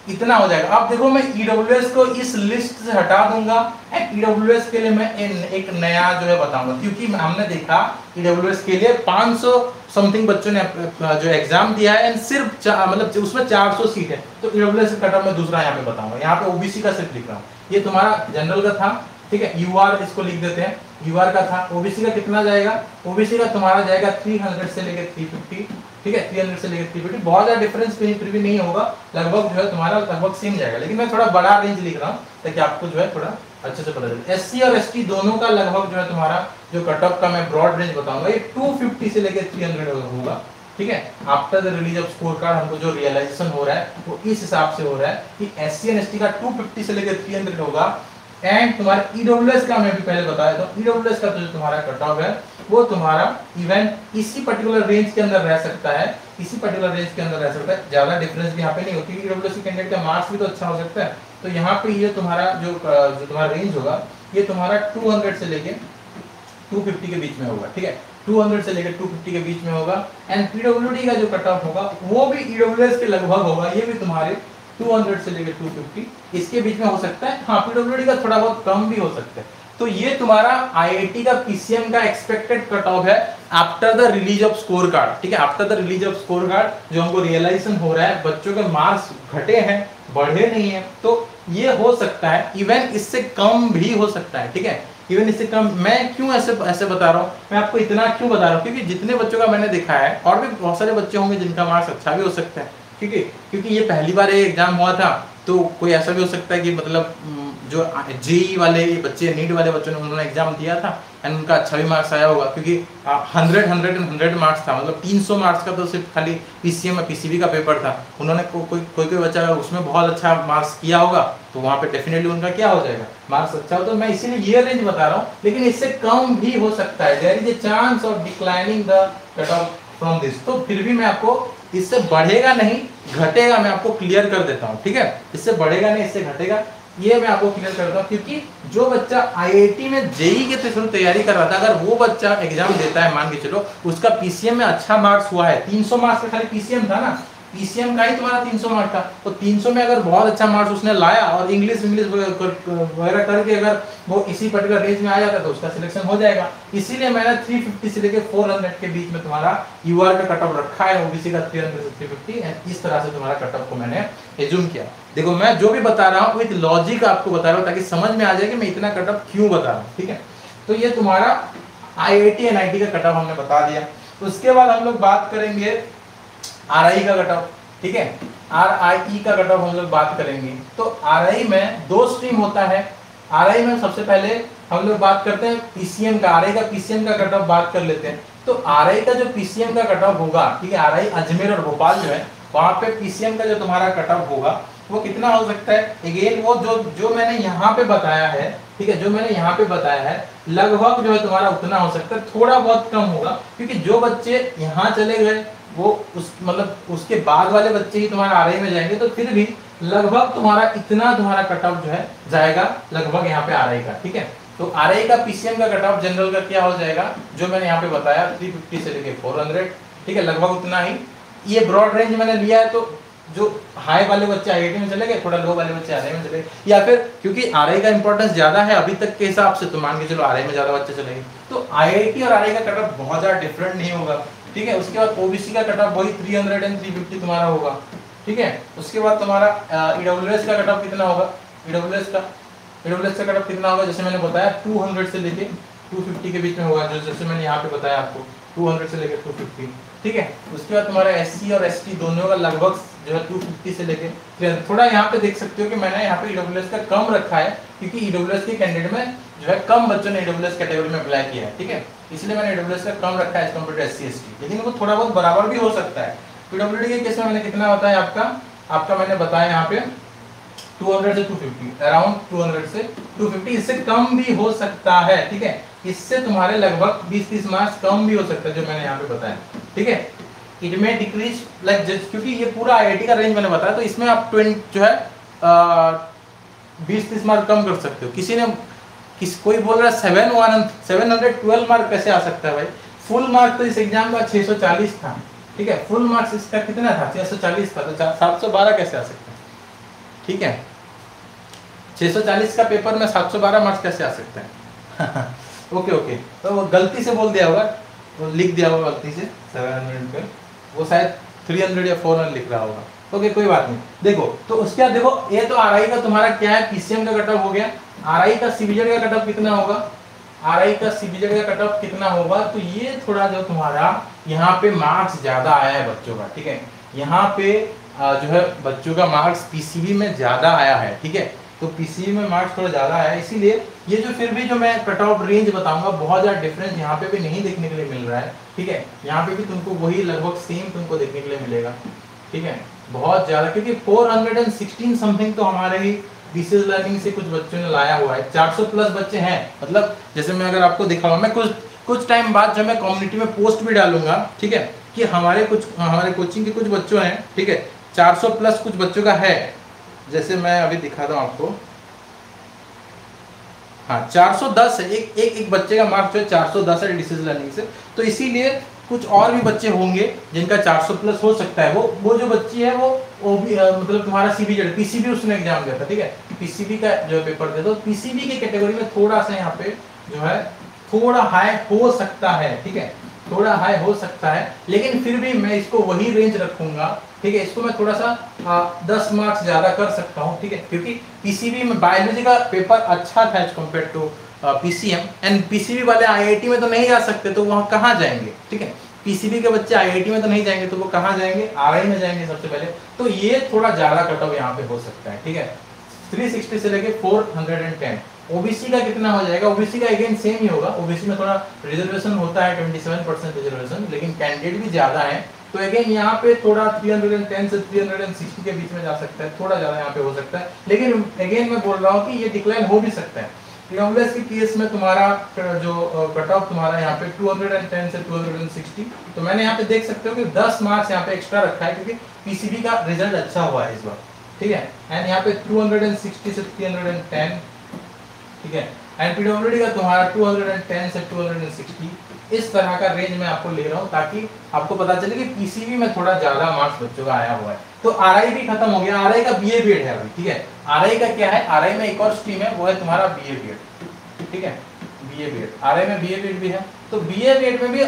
इतना हो जाएगा। अब देखो, मैं ईडब्ल्यूएस e को इस लिस्ट से हटा दूँगा एंड ईडब्ल्यूएस e के लिए मैं एक नया जो है बताऊँगा। क्योंकि हमने देखा ईडब्ल्यूएस e के लिए 500 समथिंग बच्चों ने, जो एग्ज़ाम दिया है एंड सिर्फ़ मतलब उसमें 400 सीट है। तो ईडब्ल्यूएस का कटअप मैं दूसरा यहाँ पे बताऊँगा। यहाँ पे ओबीसी का सिर्फ़ लिख रहा हूँ। ये तुम्हारा जनरल का था, ठीक है? यूआर इसको लिख देते हैं। यूआर का था। ओबीसी का कितना जाएगा? ओबीसी का तुम्हारा जाएगा 300 से लेकर 350 ठीक है? 300 से लेकर 350 बहुत ज़्यादा डिफरेंस कहीं फिर भी नहीं होगा। लगभग जो है तुम्हारा लगभग सेम जाएगा। लेकिन मैं थोड़ा बड़ा रेंज लिख रहा हूँ, ताकि आपको जो है थोड़ा अच्छे से पता चले। एस और एसटी दोनों का लगभग जो है तुम्हारा जो कट ऑफ़ का मैं ब्रॉड रेंज बताऊँगा, ये 250 से लेकर 300 होगा। ठीक है? After the release of score card हमको जो रियलाइजेशन हो रहा है, वो इस हिसाब से हो रहा है कि S C N S T का 250 से लेकर 300 होगा। एंड तुम्हारा ईडब्ल्यूएस e का मैं भी पहले बताया था। ईडब्ल्यूएस e का जो तुम्हारा कट ऑफ़ है, वो तुम्हारा इवन इसी पर्टिकुलर रेंज के अंदर रह सकता है। इसी पर्टिकुलर रेंज के अंदर रह सकता है। ज़्यादा डिफरेंस भी यहाँ पे नहीं होती। ईडब्ल्यूएस कैंडिडेट का मार्क्स भी तो अच्छा हो सकता है। तो यहाँ पे ये तुम्हारा जो जो तुम्हारा रेंज होगा, ये तुम्हारा 200 से लेके 250 के बीच में होगा। ठीक है? 200 से लेकर 250 के बीच में होगा। एंड पीडब्ल्यूडी का जो कट ऑफ़ होगा, वो भी ईडब्ल्यूएस के लगभग होगा। ये भी तुम्हारे 200 से लेकर 250 इसके बीच में हो सकता है हाँ पीडब्ल्यूडी का थोड़ा बहुत कम भी हो सकता है। तो ये तुम्हारा आईआईटी का पीसीएम का एक्सपेक्टेड कट ऑफ़ है after the release of score card ठीक है? After the release of score card जो हमको रियलाइजेशन हो रहा है, बच्चों के मार्क्स घटे हैं, बढ़े नहीं है तो ये हो सकता है इवन इससे कम भी हो सकता है, ठीक है? इवन इससे कम, मैं क्यों ऐसे ऐसे बता रहा हूँ? मैं आपको इतना क्यों बता रहा हूँ? क्योंकि जितने बच्चों का मैंने देखा है, और भी बहुत सारे बच्चे होंगे जिनका मार्क्स अच्छा भी हो सकता है ठीक है? क्योंकि ये पहली बार एग्ज़ाम हुआ था तो कोई ऐसा भी हो सकता है कि मतलब जो जेई वाले बच्चे नीट वाले बच्चों ने उन्होंने एग्ज़ाम दिया था एंड उनका अच्छा भी मार्क्स आया होगा क्योंकि hundred hundred and hundred marks था मतलब तीन सौ मार्क्स का तो सिर्फ़ खाली पीसीएम और पीसीबी का पेपर था। उन्होंने को, कोई कोई कोई बच्चा उसमें बहुत अच्छा मार्क्स किया होगा तो वहाँ पे डेफिनेटली उनका क्या हो जाएगा? मार्क्स अच्छा हो तो मैं इसीलिए ये रेंज बता रहा हूँ लेकिन इससे कम भी हो सकता है। There is a chance of declining the cut off from this तो फिर भी मैं आपको इससे बढ़ेगा नहीं, घटेगा, मैं आपको क्लियर कर देता हूँ, ठीक है? इससे बढ़ेगा नहीं, इससे घटेगा, ये मैं आपको क्लियर करता हूँ, क्योंकि जो बच्चा आईआईटी में जेई के थ्रू तैयारी कर रहा था, अगर वो बच्चा एग्ज़ाम देता है, मान के चलो, उसका पीसीएम में अच्छा मार्क्स हुआ है 300 मार्क्स का खाली पीसीएम था ना पीसीएम का ही तुम्हारा 300 मार्क्स था। तो 300 में अगर बहुत अच्छा मार्क्स उसने लाया और इंग्लिश इंग्लिश वगैरह करके अगर वो इसी पर्टिकुलर रेंज में आ जाता तो उसका सिलेक्शन हो जाएगा। इसीलिए मैंने 350 से लेकर 400 के बीच में तुम्हारा यूआर का कट ऑफ़ रखा है ओबीसी का 300 से 350 इस तरह से तुम्हारा कट ऑफ़ को मैंने एज्यूम किया। देखो, मैं जो भी बता रहा हूँ विथ लॉजिक आपको बता रहा हूँ, ताकि समझ में आ जाए कि मैं इतना कट ऑफ़ क्यों बता रहा हूँ, ठीक है? तो ये तुम्हारा I I T N I T का कट ऑफ़ हमने बता दिया। उसके बाद हम लोग बात करेंगे आर आई का कट ठीक है? आर आई ई का कट हम लोग बात करेंगे। तो आर आई में दो स्ट्रीम होता है। आर आई में सबसे पहले हम लोग बात करते हैं पीसीएम का। आर आई का पीसीएम का कट बात कर लेते हैं। तो आर आई का जो पीसीएम का कट होगा, ठीक है? आर आई अजमेर और भोपाल जो है, वहाँ पे पीसीएम का जो तुम्हारा कट होगा, वो कितना हो सकता है? अगेन वो जो जो मैंने यहाँ पे बताया है, ठीक है? जो मैंने यहाँ पे बताया है, लगभग जो है तुम्हारा उतना हो सकता है। थोड़ा बहुत कम होगा, क्योंकि जो बच्चे यहाँ चले गए वो उस मतलब उसके बाद वाले बच्चे ही तुम्हारा आर में जाएँगे तो फिर भी लगभग तुम्हारा इतना तुम्हारा कट ऑफ़ जो है जाएगा लगभग यहाँ पे आर का, ठीक है? तो आर का पीसीएम का कट ऑफ़ जनरल का क्या हो जाएगा, जो मैंने यहाँ पे बताया 350 से लेके 400 ठीक है? लगभग उतना ही। ये ब्रॉड रेंज मैंने लिया है तो जो हाई वाले बच्चे आई में चले गए, थोड़ा लो वाले बच्चे आर में चले गए, या फिर क्योंकि आर का इंपॉर्टेंस ज़्यादा है अभी तक के हिसाब से तो मान के चलो आर में ज़्यादा बच्चे चले गए तो आई और आर का कट ऑफ़ बहुत ज़्यादा डिफरेंट नहीं होगा। ठीक है, उसके बाद ओबीसी का कट ऑफ़ वही 300 एंड 350 तुम्हारा होगा। ठीक है, उसके बाद तुम्हारा ईडब्ल्यूएस का कट ऑफ़ कितना होगा? ईडब्ल्यूएस का ईडब्ल्यूएस का कट ऑफ़ कितना होगा? जैसे मैंने बताया 200 से लेके 250 के बीच में होगा, जो जैसे मैंने यहाँ पे बताया आपको 200 से लेकर 250 ठीक है, उसके बाद तुम्हारा एससी और एसटी दोनों का लगभग जो है 250 से लेके थोड़ा यहाँ पे देख सकते हो कि मैंने यहाँ पे ईडब्ल्यूएस का कम रखा है, क्योंकि ईडब्ल्यूएस के कैंडिडेट में जो है कम बच्चों ने ईडब्ल्यूएस कैटेगरी में अप्लाई किया है। ठीक है इसलिए मैंने ईडब्ल्यूएस का कम रखा है as compare to S C लेकिन वो थोड़ा बहुत बराबर भी हो सकता है। पीडब्ल्यूडी के केस में मैंने कितना बताया आपका? आपका मैंने बताया यहाँ पे 200 से 250 अराउंड 200 से 250 इससे कम भी हो सकता है, ठीक है? इससे तुम्हारे लगभग 20-30 मार्क्स कम भी हो सकता है, जो मैंने यहाँ पे बताया, ठीक है? इट में डिक्रीज लाइक क्योंकि ये पूरा आईआईटी का रेंज मैंने बताया तो इसमें आप ट्वेंट जो है बीस तीस मार्क कम कर सकते हो। किसी ने किस कोई बोल रहा seven one seven hundred twelve mark कैसे आ सकता है भाई? फुल मार्क तो इस एग्ज़ाम का छह सौ चालीस था, ठीक है? फुल मार्क्स इसका कितना था? छह सौ चालीस था तो सात सौ बारह कैसे आ सकता है? ठीक है? छह सौ चालीस का पेपर में सात सौ बारह मार्क्स कैसे आ सकता है? ओके ओके तो वो गलती से बोल दिया होगा। वो लिख दिया होगा गलती से सेवन हंड्रेड पे। वो शायद थ्री हंड्रेड या फोर हंड्रेड लिख रहा होगा। ओके कोई बात नहीं। देखो तो उसके बाद देखो, ये तो आर का तुम्हारा क्या है? पीसीएम का कटअप हो गया। आरआई का सीबीजेड का कटअप कितना होगा? आरआई का सीबीजेड का कटअप कितना होगा? तो ये थोड़ा जो तुम्हारा यहाँ पे मार्क्स ज़्यादा आया है बच्चों का, ठीक है? यहाँ पे जो है बच्चों का मार्क्स पीसीबी में ज़्यादा आया है, ठीक है? तो पीसीबी में मार्क्स थोड़ा ज़्यादा आया इसीलिए ये जो फिर भी जो मैं कट ऑफ़ रेंज बताऊँगा, बहुत ज़्यादा डिफरेंस यहाँ पे भी नहीं देखने के लिए मिल रहा है, ठीक है? यहाँ पे भी तुमको वही लगभग सेम तुमको देखने के लिए मिलेगा, ठीक है? बहुत ज़्यादा, क्योंकि 416 समथिंग तो हमारे ही बीसीएस लर्निंग से कुछ बच्चों ने लाया हुआ है। 400 प्लस बच्चे हैं। मतलब जैसे मैं अगर आपको दिखाऊँगा मैं कुछ कुछ टाइम बाद जब मैं कम्युनिटी में पोस्ट भी डालूँगा, ठीक है, कि हमारे कुछ, हमारे कोचिंग के कुछ बच्चों हैं, ठीक है 400 प्लस कुछ बच्चों का है। जैसे मैं अभी दिखाता हूँ आपको। हाँ 410 है। एक एक एक बच्चे का मार्क्स जो है 410 है डिसीज लर्निंग से। तो इसीलिए कुछ और भी बच्चे होंगे जिनका 400 प्लस हो सकता है। वो वो जो बच्ची है वो वो भी मतलब तुम्हारा सीबीजेड पीसीबी उसने एग्ज़ाम दिया था ठीक है? पीसीबी का जो पेपर दे दो। पीसीबी की कैटेगरी में थोड़ा सा यहाँ पे जो है थोड़ा हाई हो सकता है ठीक है? थोड़ा हाई हो सकता है लेकिन फिर भी मैं इसको वही रेंज रखूँगा ठीक है? इसको मैं थोड़ा सा आ, दस मार्क्स ज़्यादा कर सकता हूँ ठीक है? क्योंकि पीसीबी में बायोलॉजी का पेपर अच्छा था as compare to PCM and PCB वाले आईआईटी में तो नहीं जा सकते तो वहाँ कहाँ जाएँगे? ठीक है? पीसीबी के बच्चे आईआईटी में तो नहीं जाएँगे तो वो कहाँ जाएँगे? आरआई में जाएँगे सबसे पहले। तो ये थोड़ा ज़्यादा कट यहाँ पे हो सकता है, ठीक है? 360 से लेके 410 ओबीसी का कितना हो जाएगा? ओबीसी का अगेन सेम ही होगा। ओबीसी में थोड़ा रिजर्वेशन होता है 27 परसेंट रिजर्वेशन लेकिन कैंडिडेट भी ज़्यादा है। तो अगेन यहाँ पे थोड़ा 310 से 360 के बीच में जा सकता है, थोड़ा ज़्यादा यहाँ पे हो सकता है। लेकिन अगेन मैं बोल रहा हूँ कि ये डिक्लाइन हो भी सकता है। ट्रियोंगुलस के केस में तुम्हारा जो कट ऑफ़ तुम्हारा यहाँ पे 210 से 260 तो मैंने यहाँ पे देख सकते हो कि 10 मार्क्स यहाँ पे एक्स्ट्रा रखा है क्योंकि पीसीबी का रिज़ल्ट अच्छा हुआ है इस बार। ठीक है? एंड यहाँ पे 260 से 310 ठीक है? एंड पीडब्ल्यूडी का तुम्हारा 210 से 260 इस तरह का रेंज में आपको ले रहा हूँ ताकि आपको पता चले कि पीसीबी में थोड़ा ज़्यादा मार्क्स बच्चों का आया हुआ है। तो आरआई भी खत्म हो गया। आरआई का बीए बीएड है अभी ठीक है? आरआई का क्या है? आरआई में एक और स्ट्रीम है, वो है तुम्हारा बीए बीएड ठीक है? बीए बीएड आरआई में बीए बीएड भी है। तो बीए बीएड में भी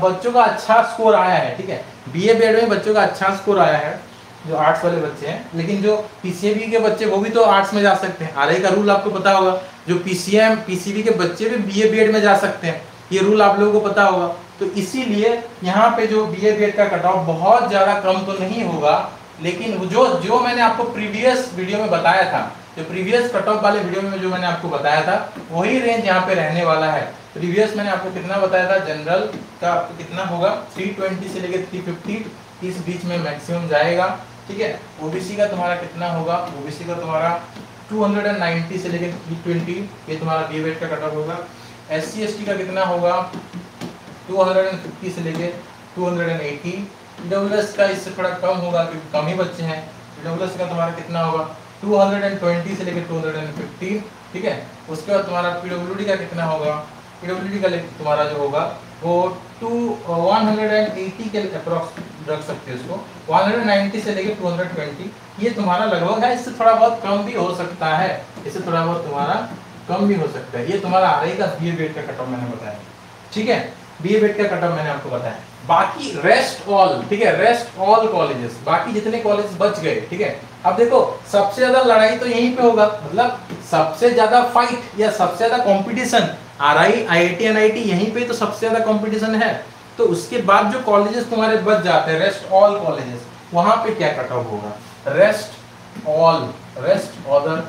बच्चों का अच्छा स्कोर आया है, ठीक है? बीए बीएड में बच्चों का अच्छा स्कोर आया है, जो आर्ट्स वाले बच्चे हैं। लेकिन जो पीसीएबी के बच्चे, वो भी तो आर्ट्स में जा सकते हैं। आरआई का रूल आपको पता होगा। जो पीसीएम पीसीबी के बच्चे भी बीए बीएड में जा सकते हैं। ये रूल आप लोगों को पता होगा। तो इसीलिए यहाँ पे जो बीए बीएड का कट ऑफ़ बहुत ज़्यादा कम तो नहीं होगा लेकिन जो जो मैंने आपको प्रीवियस वीडियो में बताया था, जो प्रीवियस कट ऑफ़ वाले वीडियो में जो मैंने आपको बताया था, वही रेंज यहाँ पे रहने वाला है। प्रीवियस मैंने आपको कितना बताया था? जनरल का आपको कितना होगा? 320 से लेकर 350 इस बीच में मैक्सिमम जाएगा। ठीक है? ओबीसी का तुम्हारा कितना होगा? ओबीसी का तुम्हारा 290 से लेकर 320 ये तुम्हारा बीवेट का कट ऑफ़ होगा एस सी का कितना होगा? 250 से लेकर 280 डब्ल्यूएस का इससे थोड़ा कम होगा, क्योंकि कम ही बच्चे हैं। डब्ल्यूएस का तुम्हारा कितना होगा? 220 से लेकर 250 ठीक है? उसके बाद तुम्हारा पीडब्ल्यूडी का कितना होगा? पीडब्ल्यूडी का तुम्हारा जो होगा, वो टू वन एटी के अप्रॉक्स रख सकते हो उसको। 190 से लेकर 220 ये तुम्हारा लगभग है, इससे थोड़ा बहुत कम भी हो सकता है। इससे थोड़ा बहुत तुम्हारा कम भी हो सकता है। ये तुम्हारा आ रही का बी बेट का कटऑफ मैंने बताया। ठीक है? बी ए का कटऑफ मैंने आपको बताया। बाकी रेस्ट ऑल ठीक है? रेस्ट ऑल कॉलेजेस बाकी जितने कॉलेज बच गए, ठीक है? अब देखो, सबसे ज़्यादा लड़ाई तो यहीं पे होगा। मतलब सबसे ज़्यादा फाइट या सबसे ज़्यादा competition R I I T N I T यहीं पे तो सबसे ज़्यादा कंपटीशन है। तो उसके बाद जो कॉलेजेस तुम्हारे बच जाते हैं रेस्ट ऑल कॉलेजेस वहाँ पे क्या कट ऑफ़ होगा? रेस्ट ऑल रेस्ट ऑदर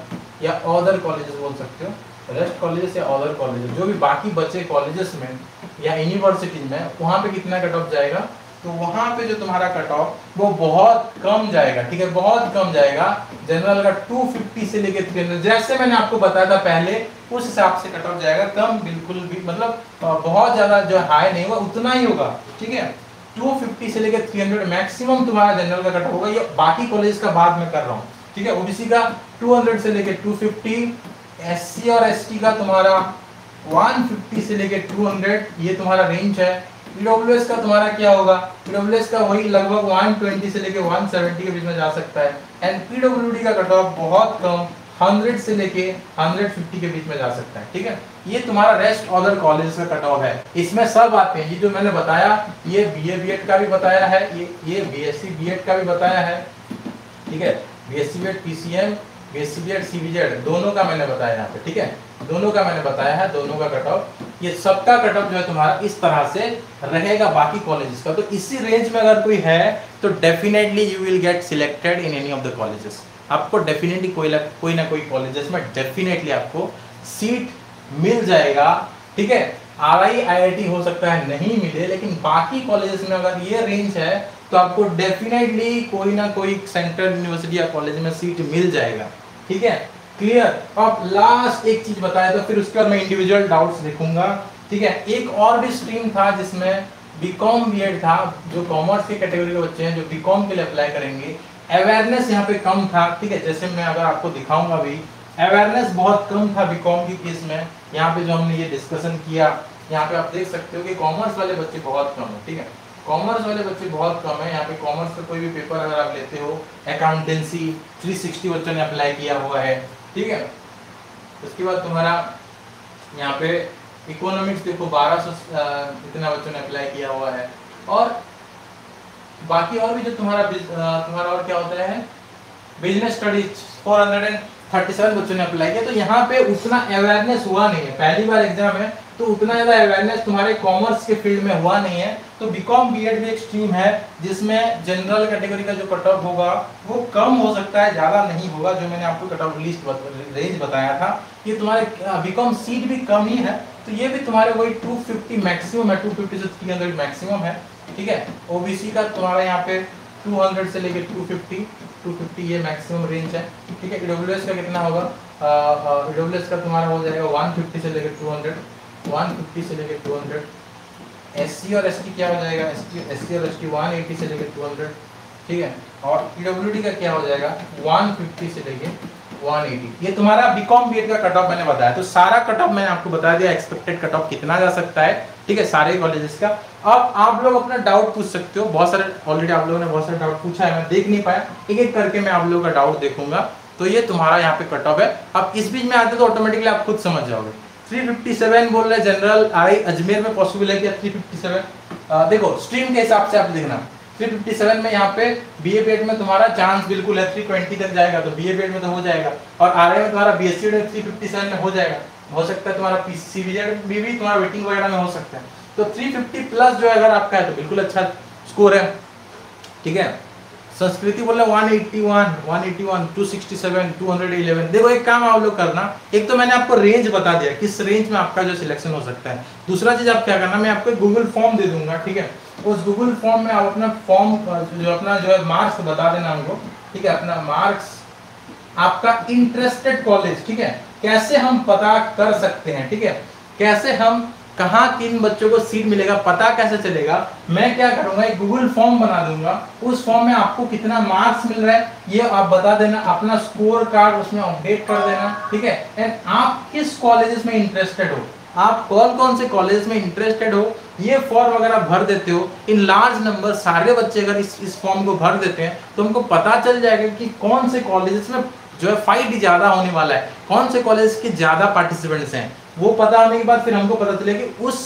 या अदर कॉलेजेस बोल सकते हो? रेस्ट कॉलेजेस या अदर कॉलेजेस जो भी बाकी बचे कॉलेजेस में या यूनिवर्सिटीज में, वहाँ पे कितना कट ऑफ़ जाएगा? तो वहाँ पे जो तुम्हारा कट ऑफ़ वो बहुत कम जाएगा, ठीक है? बहुत कम जाएगा। जनरल का 250 से लेके 300 जैसे मैंने आपको बताया था पहले, उस हिसाब से कट ऑफ़ जाएगा। कम बिल्कुल भी मतलब बहुत ज़्यादा जो हाई नहीं होगा, उतना ही होगा, ठीक है? 250 से लेकर 300 मैक्सिमम तुम्हारा जनरल का कट होगा। ये बाकी कॉलेज का बाद में कर रहा हूँ, ठीक है? ओबीसी का 200 से लेकर 250 एससी और एसटी का तुम्हारा 150 से लेके 200 ये तुम्हारा रेंज है। पीडब्ल्यूएस का तुम्हारा क्या होगा? पीडब्ल्यूएस का वही लगभग 120 से लेके 170 के बीच में जा सकता है। एंड पीडब्ल्यूडी का कट ऑफ़ बहुत कम 100 से लेके 150 के बीच में जा सकता है। ठीक है? ये तुम्हारा रेस्ट अदर कॉलेज का कट ऑफ़ है। इसमें सब आते हैं। ये जो मैंने बताया, ये बीए बीएड का भी बताया है, ये ये बीएससी बीएड का भी बताया है। ठीक है? BSc BEd PCM BSc BEd CBZ दोनों का मैंने बताया यहाँ पे, ठीक है? दोनों का मैंने बताया है, दोनों का कट ऑफ़ ये सबका कट ऑफ़ जो है तुम्हारा इस तरह से रहेगा बाकी कॉलेजेस का। तो इसी रेंज में अगर कोई है तो definitely you will get selected in any of the colleges आपको डेफिनेटली कोई कोई ना कोई कॉलेजेस में डेफिनेटली आपको सीट मिल जाएगा, ठीक है? आर आई आई हो सकता है, नहीं मिले, लेकिन बाकी कॉलेजेस में अगर ये रेंज है तो आपको डेफिनेटली कोई ना कोई सेंट्रल यूनिवर्सिटी या कॉलेज में सीट मिल जाएगा। ठीक है? क्लियर अब लास्ट एक चीज़ बताया तो फिर उसके बाद मैं इंडिविजुअल डाउट्स देखूँगा, ठीक है? एक और भी स्ट्रीम था जिसमें बीकॉम बीएड था, जो कॉमर्स के कैटेगरी के बच्चे हैं, जो बीकॉम के लिए अप्लाई करेंगे। अवेयरनेस यहाँ पे कम था, ठीक है? जैसे मैं अगर आपको दिखाऊँगा भी अवेयरनेस बहुत कम था बीकॉम की केस में। यहाँ पे जो हमने ये डिस्कशन किया, यहाँ पे आप देख सकते हो कि कॉमर्स वाले बच्चे बहुत कम है, ठीक है? कॉमर्स वाले बच्चे बहुत कम है। यहाँ पे कॉमर्स का कोई भी पेपर अगर आप लेते हो अकाउंटेंसी 360 बच्चों ने अप्लाई किया हुआ है। ठीक है? उसके बाद तुम्हारा यहाँ पे इकोनॉमिक्स देखो 1200 इतना बच्चों ने अप्लाई किया हुआ है। और बाकी और भी जो तुम्हारा तुम्हारा और क्या होता है? Business studies four hundred and thirty seven बच्चों ने अप्लाई किया। तो यहाँ पे उतना अवेयरनेस हुआ नहीं है। पहली बार एग्ज़ाम है तो उतना ज़्यादा अवेयरनेस तुम्हारे कॉमर्स के फ़ील्ड में हुआ नहीं है। तो बीकॉम बीएड भी एक स्ट्रीम है, जिसमें जनरल कैटेगरी का जो कट ऑफ़ होगा, वो कम हो सकता है, ज़्यादा नहीं होगा, जो मैंने आपको कट ऑफ़ लिस्ट रेंज बताया था ये तुम्हारे बीकॉम सीट भी कम ही है। तो ये भी तुम्हारे वही 250 मैक्सिमम है 250 से 300 मैक्सिमम है, ठीक है? ओबीसी का तुम्हारा यहाँ पे 200 से लेकर 250 250 ये मैक्सिमम रेंज है। ठीक है ईडब्ल्यूएस का कितना होगा? ईडब्ल्यूएस का तुम्हारा हो जाएगा 150 से लेकर 200 150 से लेकर 200 एससी और एसटी क्या हो जाएगा? एससी और एसटी 180 से लेकर 200 ठीक है, और ईडब्ल्यूडी का क्या हो जाएगा? 150 से लेकर 180 ये तुम्हारा बीकॉम बीएड का कट ऑफ़ मैंने बताया। तो सारा कट ऑफ़ मैंने आपको बता दिया एक्सपेक्टेड कट ऑफ़ कितना जा सकता है। ठीक है, सारे कॉलेजेस का। अब आप लोग अपना डाउट पूछ सकते हो। बहुत सारे ऑलरेडी आप लोगों ने बहुत सारे डाउट पूछा है, मैं देख नहीं पाया। एक एक करके मैं आप लोगों का डाउट देखूँगा। तो ये तुम्हारा यहाँ पे कट ऑफ़ है। अब इस बीच में आते तो ऑटोमेटिकली आप खुद समझ जाओगे। 357 बोल रहे जनरल आई अजमेर में पॉसिबल है कि 357 देखो स्ट्रीम के हिसाब से आप देखना। 357 में यहाँ पे बीए बीएड में तुम्हारा चांस बिल्कुल है 320 तक जाएगा। तो बीए बीएड में तो हो जाएगा। और आर में तुम्हारा बीएससी में 357 में हो जाएगा। हो सकता है तुम्हारा पीसीबीजेड भी, भी तुम्हारा वेटिंग वगैरह में हो सकता है। तो 350 प्लस जो है अगर आपका है तो बिल्कुल अच्छा स्कोर है। ठीक है? संस्कृति बोल रहे 181, 181, 267, 211 देखो एक काम आप लोग करना। एक तो मैंने आपको रेंज बता दिया किस रेंज में आपका जो सिलेक्शन हो सकता है। दूसरा चीज़ आप क्या करना मैं आपको गूगल फॉर्म दे दूँगा ठीक है? उस गूगल फॉर्म में आप अपना फॉर्म जो अपना जो है मार्क्स बता देना हमको। ठीक है? अपना मार्क्स आपका इंटरेस्टेड कॉलेज ठीक है? कैसे हम पता कर सकते हैं, ठीक है? कैसे हम, कहाँ किन बच्चों को सीट मिलेगा, पता कैसे चलेगा? मैं क्या करूँगा, एक गूगल फॉर्म बना दूँगा। उस फॉर्म में आपको कितना मार्क्स मिल रहा है, ये आप बता देना, अपना स्कोर कार्ड उसमें अपडेट कर देना, ठीक है? एंड आप किस कॉलेजेस में इंटरेस्टेड हो? आप कौन कौन से कॉलेज में इंटरेस्टेड हो? ये फॉर्म अगर आप भर देते हो, इन लार्ज नंबर सारे बच्चे अगर इस इस फॉर्म को भर देते हैं तो हमको पता चल जाएगा कि कौन से कॉलेजेस में जो है फाइट ज़्यादा होने वाला है। कौन से कॉलेज के ज़्यादा पार्टिसिपेंट्स हैं? वो पता होने के बाद फिर हमको पता चले कि उस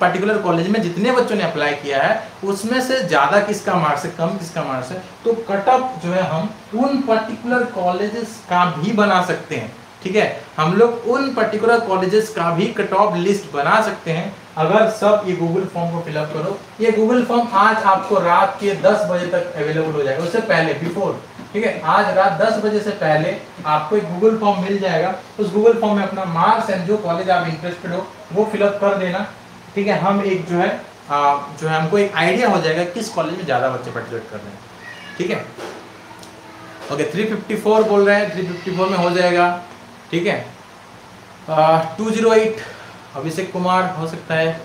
पर्टिकुलर कॉलेज में जितने बच्चों ने अप्लाई किया है, उसमें से ज़्यादा किसका मार्क्स है, कम किसका मार्क्स है? तो कट ऑफ़ जो है हम उन पर्टिकुलर कॉलेजेस का भी बना सकते हैं। ठीक है? हम लोग उन पर्टिकुलर कॉलेजेस का भी कट ऑफ़ लिस्ट बना सकते हैं। अगर सब ये गूगल फॉर्म को फिलअप करो। ये गूगल फॉर्म आज आपको रात के 10 बजे तक अवेलेबल हो जाएगा। उससे पहले बिफोर ठीक है? आज रात 10 बजे से पहले आपको एक गूगल फॉर्म मिल जाएगा। उस गूगल फॉर्म में अपना मार्क्स एंड जो कॉलेज आप इंटरेस्टेड हो वो फिलअप कर देना। ठीक है? हम एक जो है आ, जो है हमको एक आइडिया हो जाएगा किस कॉलेज में ज़्यादा बच्चे पार्टिसिपेट कर रहे हैं। ठीक है? ओके 354 बोल रहे हैं। 354 में हो जाएगा। ठीक है? Two zero eight Abhishek Kumar हो सकता है।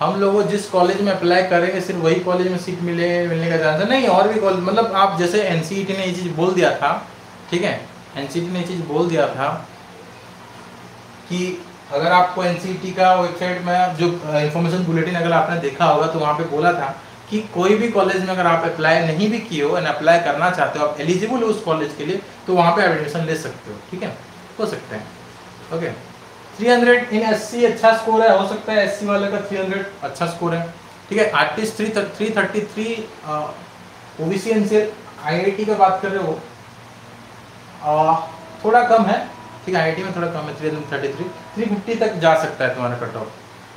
हम लोग जिस कॉलेज में अप्लाई करेंगे, सिर्फ़ वही कॉलेज में सीट मिले, मिलने का चांस है। नहीं, और भी कॉलेज मतलब आप जैसे एन e ने ये चीज़ बोल दिया था, ठीक है? एन e ने ये चीज़ बोल दिया था कि अगर आपको एन e का वेबसाइट में जो इन्फॉर्मेशन बुलेटिन अगर आपने देखा होगा तो वहाँ पे बोला था कि कोई भी कॉलेज में अगर आप अप्लाई नहीं भी किए हो एंड अप्लाई करना चाहते हो, आप एलिजिबल हो उस कॉलेज के लिए तो वहाँ पे एडमिशन ले सकते हो, ठीक है? हो सकते हैं ओके 300 इन एससी अच्छा स्कोर है, हो सकता है एससी वाले का 300 अच्छा स्कोर है। ठीक है artist three three thirty three OBC NCL IIT का बात कर रहे हो। थोड़ा कम है। ठीक है आईआईटी में थोड़ा कम है three thirty three three fifty तक जा सकता है तुम्हारा कट ऑफ़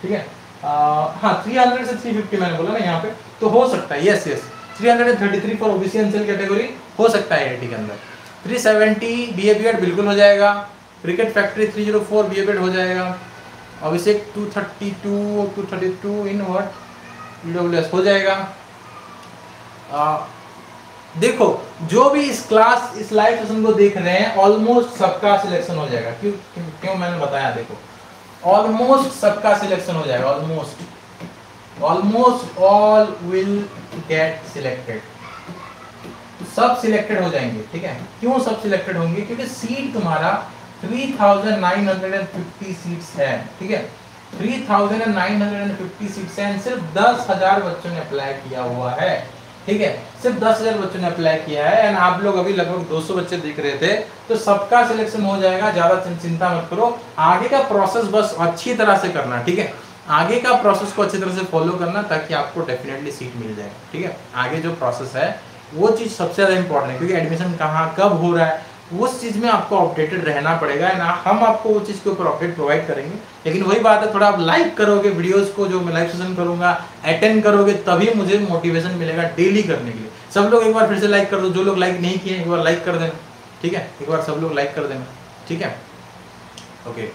ठीक है? हाँ थ्री हंड्रेड से थ्री फिफ्टी मैंने बोला ना यहाँ पे। तो हो सकता है yes yes three hundred and thirty three for OBC NCL category हो सकता है आई के अंदर। Three seventy B A B Ed बिल्कुल हो जाएगा। क्रिकेट फैक्ट्री 304 बीएबेड हो जाएगा। अभिषेक 232 232 इन व्हाट ईडब्ल्यूएस हो जाएगा। आ, देखो जो भी इस क्लास इस लाइव सेशन को देख रहे हैं ऑलमोस्ट सबका सिलेक्शन हो जाएगा। क्यों क्यों मैंने बताया देखो। ऑलमोस्ट सबका सिलेक्शन हो जाएगा almost almost all will get selected सब सिलेक्टेड हो जाएँगे ठीक है? क्यों सब सिलेक्टेड होंगे? क्योंकि सीट तुम्हारा 3950 सीट्स है, ठीक है? Three thousand and nine hundred and fifty seats हैं, सिर्फ़ दस हज़ार बच्चों ने अप्लाई किया हुआ है, ठीक है? सिर्फ़ दस हज़ार बच्चों ने अप्लाई किया है एंड आप लोग अभी लगभग 200 बच्चे दिख रहे थे तो सबका सिलेक्शन हो जाएगा, ज़्यादा चिंता मत करो। आगे का प्रोसेस बस अच्छी तरह से करना, ठीक है? आगे का प्रोसेस को अच्छी तरह से फॉलो करना, ताकि आपको डेफिनेटली सीट मिल जाए, ठीक है? आगे जो प्रोसेस है, वो चीज़ सबसे ज़्यादा इंपॉर्टेंट है, क्योंकि एडमिशन कहाँ, कब हो रहा है उस चीज़ में आपको अपडेटेड रहना पड़ेगा ना हम आपको वो चीज़ के ऊपर अपडेट प्रोवाइड करेंगे। लेकिन वही बात है थोड़ा आप लाइक करोगे वीडियोस को जो मैं लाइव सेशन करूँगा अटेंड करोगे तभी मुझे मोटिवेशन मिलेगा डेली करने के लिए। सब लोग एक बार फिर से लाइक कर दो जो लोग लाइक नहीं किए एक बार लाइक कर देना। ठीक है? एक बार सब लोग लाइक कर देना। ठीक है? ओके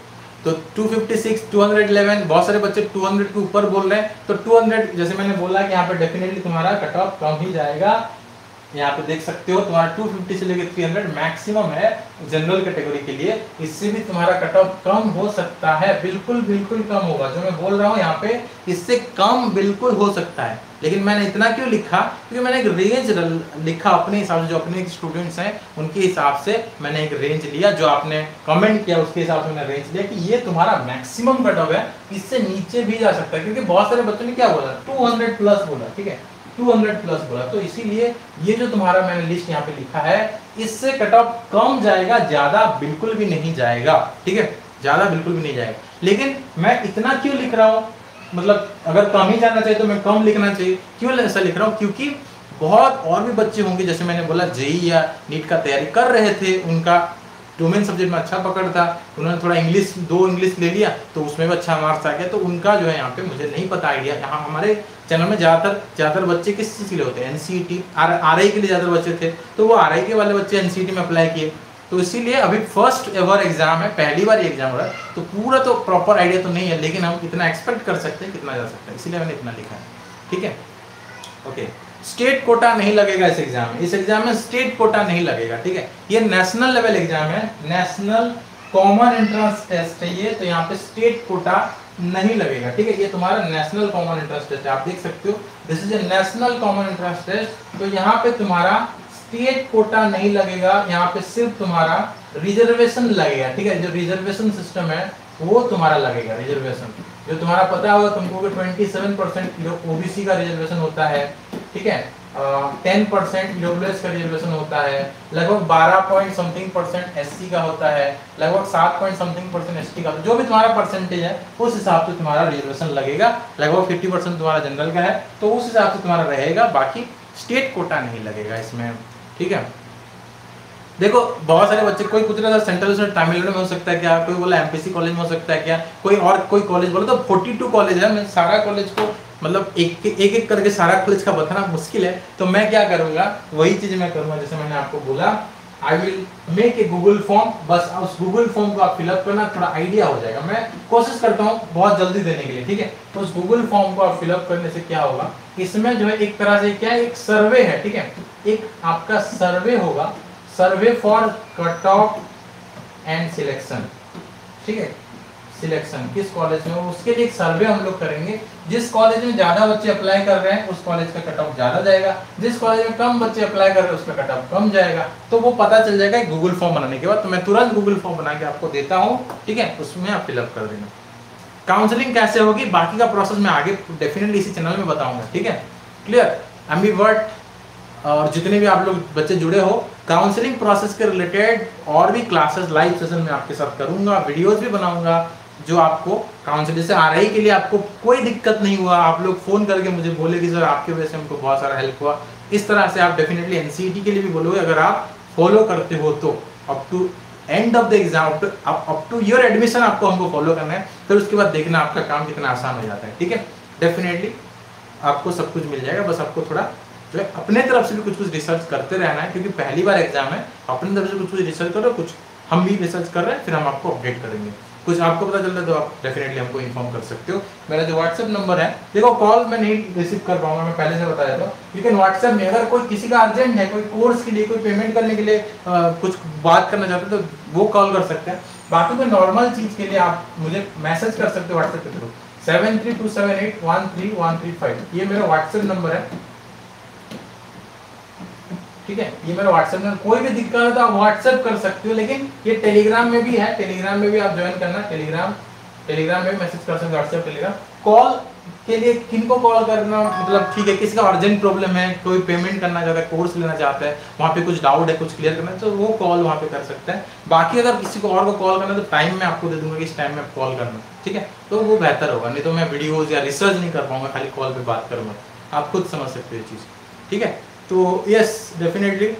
तो 256, 211 बहुत सारे बच्चे 200 के ऊपर बोल रहे हैं। तो 200 जैसे मैंने बोला कि यहाँ पे डेफिनेटली तुम्हारा कट ऑफ़ कम ही जाएगा। यहाँ पे देख सकते हो, तुम्हारा 250 से लेकर 300 मैक्सिमम है जनरल कैटेगरी के लिए। इससे भी तुम्हारा कट ऑफ़ कम हो सकता है, बिल्कुल बिल्कुल कम होगा। जो मैं बोल रहा हूँ यहाँ पे, इससे कम बिल्कुल हो सकता है। लेकिन मैंने इतना क्यों लिखा? क्योंकि मैंने एक रेंज लिखा अपने हिसाब से, जो अपने स्टूडेंट्स हैं, उनके हिसाब से मैंने एक रेंज लिया, जो आपने कमेंट किया, उसके हिसाब से मैंने रेंज लिया कि ये तुम्हारा मैक्सिमम कट ऑफ़ है। इससे नीचे भी जा सकता है, क्योंकि बहुत सारे बच्चों ने क्या बोला? टू प्लस बोला, ठीक है? 200 प्लस बोला। तो इसीलिए ये जो तुम्हारा मैंने लिस्ट यहाँ पे लिखा है, इससे कट ऑफ़ कम जाएगा, ज़्यादा बिल्कुल भी नहीं जाएगा। ठीक है? ज़्यादा बिल्कुल भी नहीं जाएगा। लेकिन मैं इतना क्यों लिख रहा हूँ? मतलब अगर कम ही जाना चाहिए तो मैं कम लिखना चाहिए। क्यों ऐसा लिख रहा हूँ? क्योंकि बहुत और भी बच्चे होंगे, जैसे मैंने बोला, जेई या नीट का तैयारी कर रहे थे, उनका डोमेन सब्जेक्ट में अच्छा पकड़ था, उन्होंने थोड़ा इंग्लिश दो इंग्लिश ले लिया तो उसमें भी अच्छा मार्क्स आ गया। तो उनका जो है यहाँ पे मुझे नहीं पता आइडिया यहाँ हमारे चैनल में ज़्यादातर ज़्यादातर बच्चे किस चीज़ के लिए होते हैं? एनसीईटी आर आई के लिए ज़्यादातर बच्चे थे। तो वो आरआई के वाले बच्चे एनसीईटी में अप्लाई किए। तो इसीलिए अभी फ़र्स्ट एवर एग्ज़ाम है, पहली बार एग्ज़ाम हो रहा है। तो पूरा तो प्रॉपर आइडिया तो नहीं है, लेकिन हम इतना एक्सपेक्ट कर सकते हैं कितना जा सकता है। इसीलिए मैंने इतना लिखा है। ठीक है? ओके स्टेट कोटा नहीं लगेगा इस एग्ज़ाम में। इस एग्ज़ाम में स्टेट कोटा नहीं लगेगा। ठीक है? ये नेशनल लेवल एग्ज़ाम है। नेशनल कॉमन एंट्रेंस टेस्ट है ये। तो यहाँ पे स्टेट कोटा नहीं लगेगा, ठीक है? ये तुम्हारा नेशनल कॉमन इंटरेस्ट टेस्ट है, आप देख सकते हो। This is a national common interest test तो यहाँ पे तुम्हारा स्टेट कोटा नहीं लगेगा, यहाँ पे सिर्फ़ तुम्हारा रिजर्वेशन लगेगा, ठीक है? जो रिजर्वेशन सिस्टम है, वो तुम्हारा लगेगा रिजर्वेशन जो तुम्हारा पता होगा तुमको ट्वेंटी सेवन परसेंट ओबीसी का रिजर्वेशन होता है, ठीक है? टेन परसेंट का रिजर्वेशन होता है, लगभग बारह पॉइंट समथिंग परसेंट एस का होता है, लगभग सात पॉइंट समथिंग परसेंट एस का जो भी तुम्हारा परसेंटेज है, उस हिसाब से तुम्हारा रिजर्वेशन लगेगा, लगभग फिफ्टी परसेंट तुम्हारा जनरल का है तो उस हिसाब से तुम्हारा रहेगा, बाकी स्टेट कोटा नहीं लगेगा इसमें, ठीक है? देखो, बहुत सारे बच्चे, कोई कुछ ना सेंट्रल तमिलनाडु में हो सकता है क्या, कोई बोला एमपीसी कॉलेज में हो सकता है क्या, कोई और, कोई कॉलेज बोला तो 42 कॉलेज है, मैं सारा कॉलेज को मतलब एक एक एक करके सारा कॉलेज का बताना मुश्किल है। तो मैं क्या करूँगा? वही चीज़ मैं करूँगा, जैसे मैंने आपको बोला। I will make a Google form बस उस गूगल फॉर्म को आप फिलअप करना, थोड़ा आइडिया हो जाएगा। मैं कोशिश करता हूँ बहुत जल्दी देने के लिए, ठीक है? तो उस गूगल फॉर्म को आप फिलअप करने से क्या होगा? इसमें जो है एक तरह से क्या एक सर्वे है, ठीक है? एक आपका सर्वे होगा। Survey for cut off and selection ठीक है? सिलेक्शन किस कॉलेज में, उसके लिए सर्वे हम लोग करेंगे। जिस कॉलेज में ज़्यादा बच्चे अप्लाई कर रहे हैं, उस कॉलेज का कट ऑफ़ ज़्यादा जाएगा। जिस कॉलेज में कम बच्चे अप्लाई कर रहे हैं, उसका कट ऑफ़ कम जाएगा। तो वो पता चल जाएगा गूगल फॉर्म बनाने के बाद। तो मैं तुरंत गूगल फॉर्म बना के आपको देता हूँ, ठीक है? उसमें आप फिलअप कर देना। काउंसलिंग कैसे होगी? बाकी का प्रोसेस मैं आगे डेफिनेटली इसी चैनल में बताऊँगा, ठीक है? क्लियर एम्बीवर्ट और जितने भी आप लोग बच्चे जुड़े हो काउंसलिंग प्रोसेस के रिलेटेड और भी क्लासेस लाइव सेशन में आपके साथ करूँगा वीडियोस भी बनाऊँगा। जो आपको काउंसिल से आ रही के लिए आपको कोई दिक्कत नहीं हुआ, आप लोग फ़ोन करके मुझे बोले कि सर आपके वजह से हमको बहुत सारा हेल्प हुआ। इस तरह से आप डेफिनेटली एनसीईटी के लिए भी बोलोगे, अगर आप फॉलो करते हो तो। Up to end of the exam up to your admission आपको हमको फॉलो करना है, फिर उसके बाद देखना आपका काम कितना आसान हो जाता है, ठीक है? डेफिनेटली आपको सब कुछ मिल जाएगा, बस आपको थोड़ा, जो है, अपने तरफ़ से भी कुछ कुछ रिसर्च करते रहना है, क्योंकि पहली बार एग्ज़ाम है, अपनी तरफ़ से कुछ कुछ रिसर्च करो, कुछ हम भी रिसर्च कर रहे हैं, फिर हम आपको अपडेट करेंगे। कुछ आपको पता चलता है तो आप डेफिनेटली हमको इन्फॉर्म कर सकते हो। मेरा जो व्हाट्सएप नंबर है देखो कॉल मैं नहीं रिसीव कर पाऊँगा मैं पहले से बता देता हूँ। लेकिन व्हाट्सएप में अगर कोई किसी का अर्जेंट है कोई कोर्स के लिए कोई पेमेंट करने के लिए आ, कुछ बात करना चाहते हो तो वो कॉल कर सकते हैं। बाकी कोई नॉर्मल चीज़ के लिए आप मुझे मैसेज कर सकते हो व्हाट्सएप के through seven three two seven eight one three one three five ये मेरा व्हाट्सएप नंबर है। ठीक है? ये मेरा व्हाट्सएप में कोई भी दिक्कत है तो आप व्हाट्सएप कर सकते हो, लेकिन ये टेलीग्राम में भी है। टेलीग्राम में भी आप ज्वाइन करना। टेलीग्राम टेलीग्राम में मैसेज कर सकते व्हाट्सएप टेलीग्राम कॉल के लिए किनको कॉल करना मतलब ठीक है? किसी का अर्जेंट प्रॉब्लम है, कोई पेमेंट करना चाहता है कोर्स लेना चाहता है, वहाँ पे कुछ डाउट है, कुछ क्लियर करना है तो वो कॉल वहाँ पे कर सकता है। बाकी अगर किसी को और को कॉल करना है तो टाइम मैं आपको दे दूँगा कि इस टाइम में कॉल करना, ठीक है? तो वो बेहतर होगा, नहीं तो मैं वीडियोज़ या रिसर्च नहीं कर पाऊँगा, खाली कॉल पर बात करूँगा। आप खुद समझ सकते हो चीज़ ठीक है? तो यस डेफिनेटली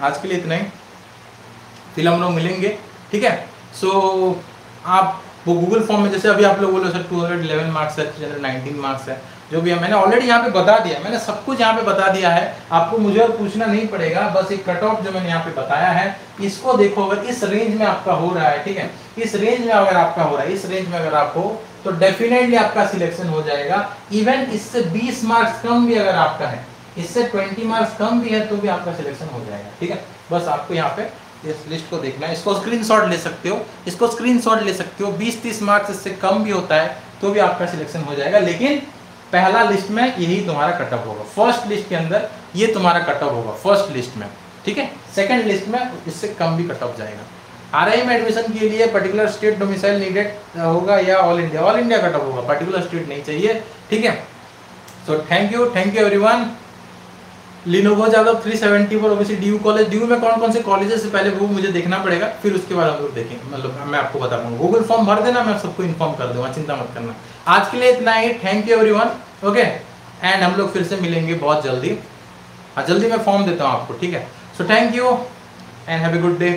आज के लिए इतना ही। फिर हम लोग मिलेंगे ठीक है? सो so, आप वो गूगल फॉर्म में जैसे अभी आप लोग बोलो sir two hundred eleven marks है थ्री नाइनटीन मार्क्स है जो भी है मैंने ऑलरेडी यहाँ पे बता दिया मैंने सब कुछ यहाँ पे बता दिया है। आपको मुझे और पूछना नहीं पड़ेगा बस एक कट ऑफ़ जो मैंने यहाँ पे बताया है इसको देखो अगर इस रेंज में आपका हो रहा है ठीक है? इस रेंज में अगर आपका हो रहा है इस रेंज में अगर आप हो तो डेफिनेटली आपका सिलेक्शन हो जाएगा। इवन इससे 20 मार्क्स कम भी अगर आपका है इससे 20 मार्क्स कम भी है तो भी आपका सिलेक्शन हो जाएगा, ठीक है? बस आपको यहाँ पे इस लिस्ट को देखना है। इसको स्क्रीनशॉट ले सकते हो। इसको स्क्रीनशॉट ले सकते हो। 20-30 मार्क्स इससे कम भी होता है तो भी आपका सिलेक्शन हो जाएगा। लेकिन पहला लिस्ट में यही तुम्हारा कटअप होगा। फ़र्स्ट लिस्ट के अंदर ये तुम्हारा कटअप होगा फ़र्स्ट लिस्ट में, ठीक है? सेकंड लिस्ट में इससे कम भी कटअप जाएगा। आर में एडमिशन के लिए पर्टिकुलर स्टेट डोमिसाइल नीडेड होगा या all India all India cut off होगा। पर्टिकुलर स्टेट नहीं चाहिए, ठीक है? So thank you thank you everyone Lenovo Jadhav 370 पर ओबीसी डीयू कॉलेज डीयू में कौन कौन से कॉलेजेस से पहले वो मुझे देखना पड़ेगा, फिर उसके बाद हम लोग देखेंगे। मतलब मैं आपको बता पाऊँगा गूगल फॉर्म भर देना, मैं सबको इन्फॉर्म कर दूँगा, चिंता मत करना। आज के लिए इतना ही। Thank you every okay and हम लोग फिर से मिलेंगे बहुत जल्दी। हाँ जल्दी मैं फॉर्म देता हूँ आपको, ठीक है? So thank you and have a good day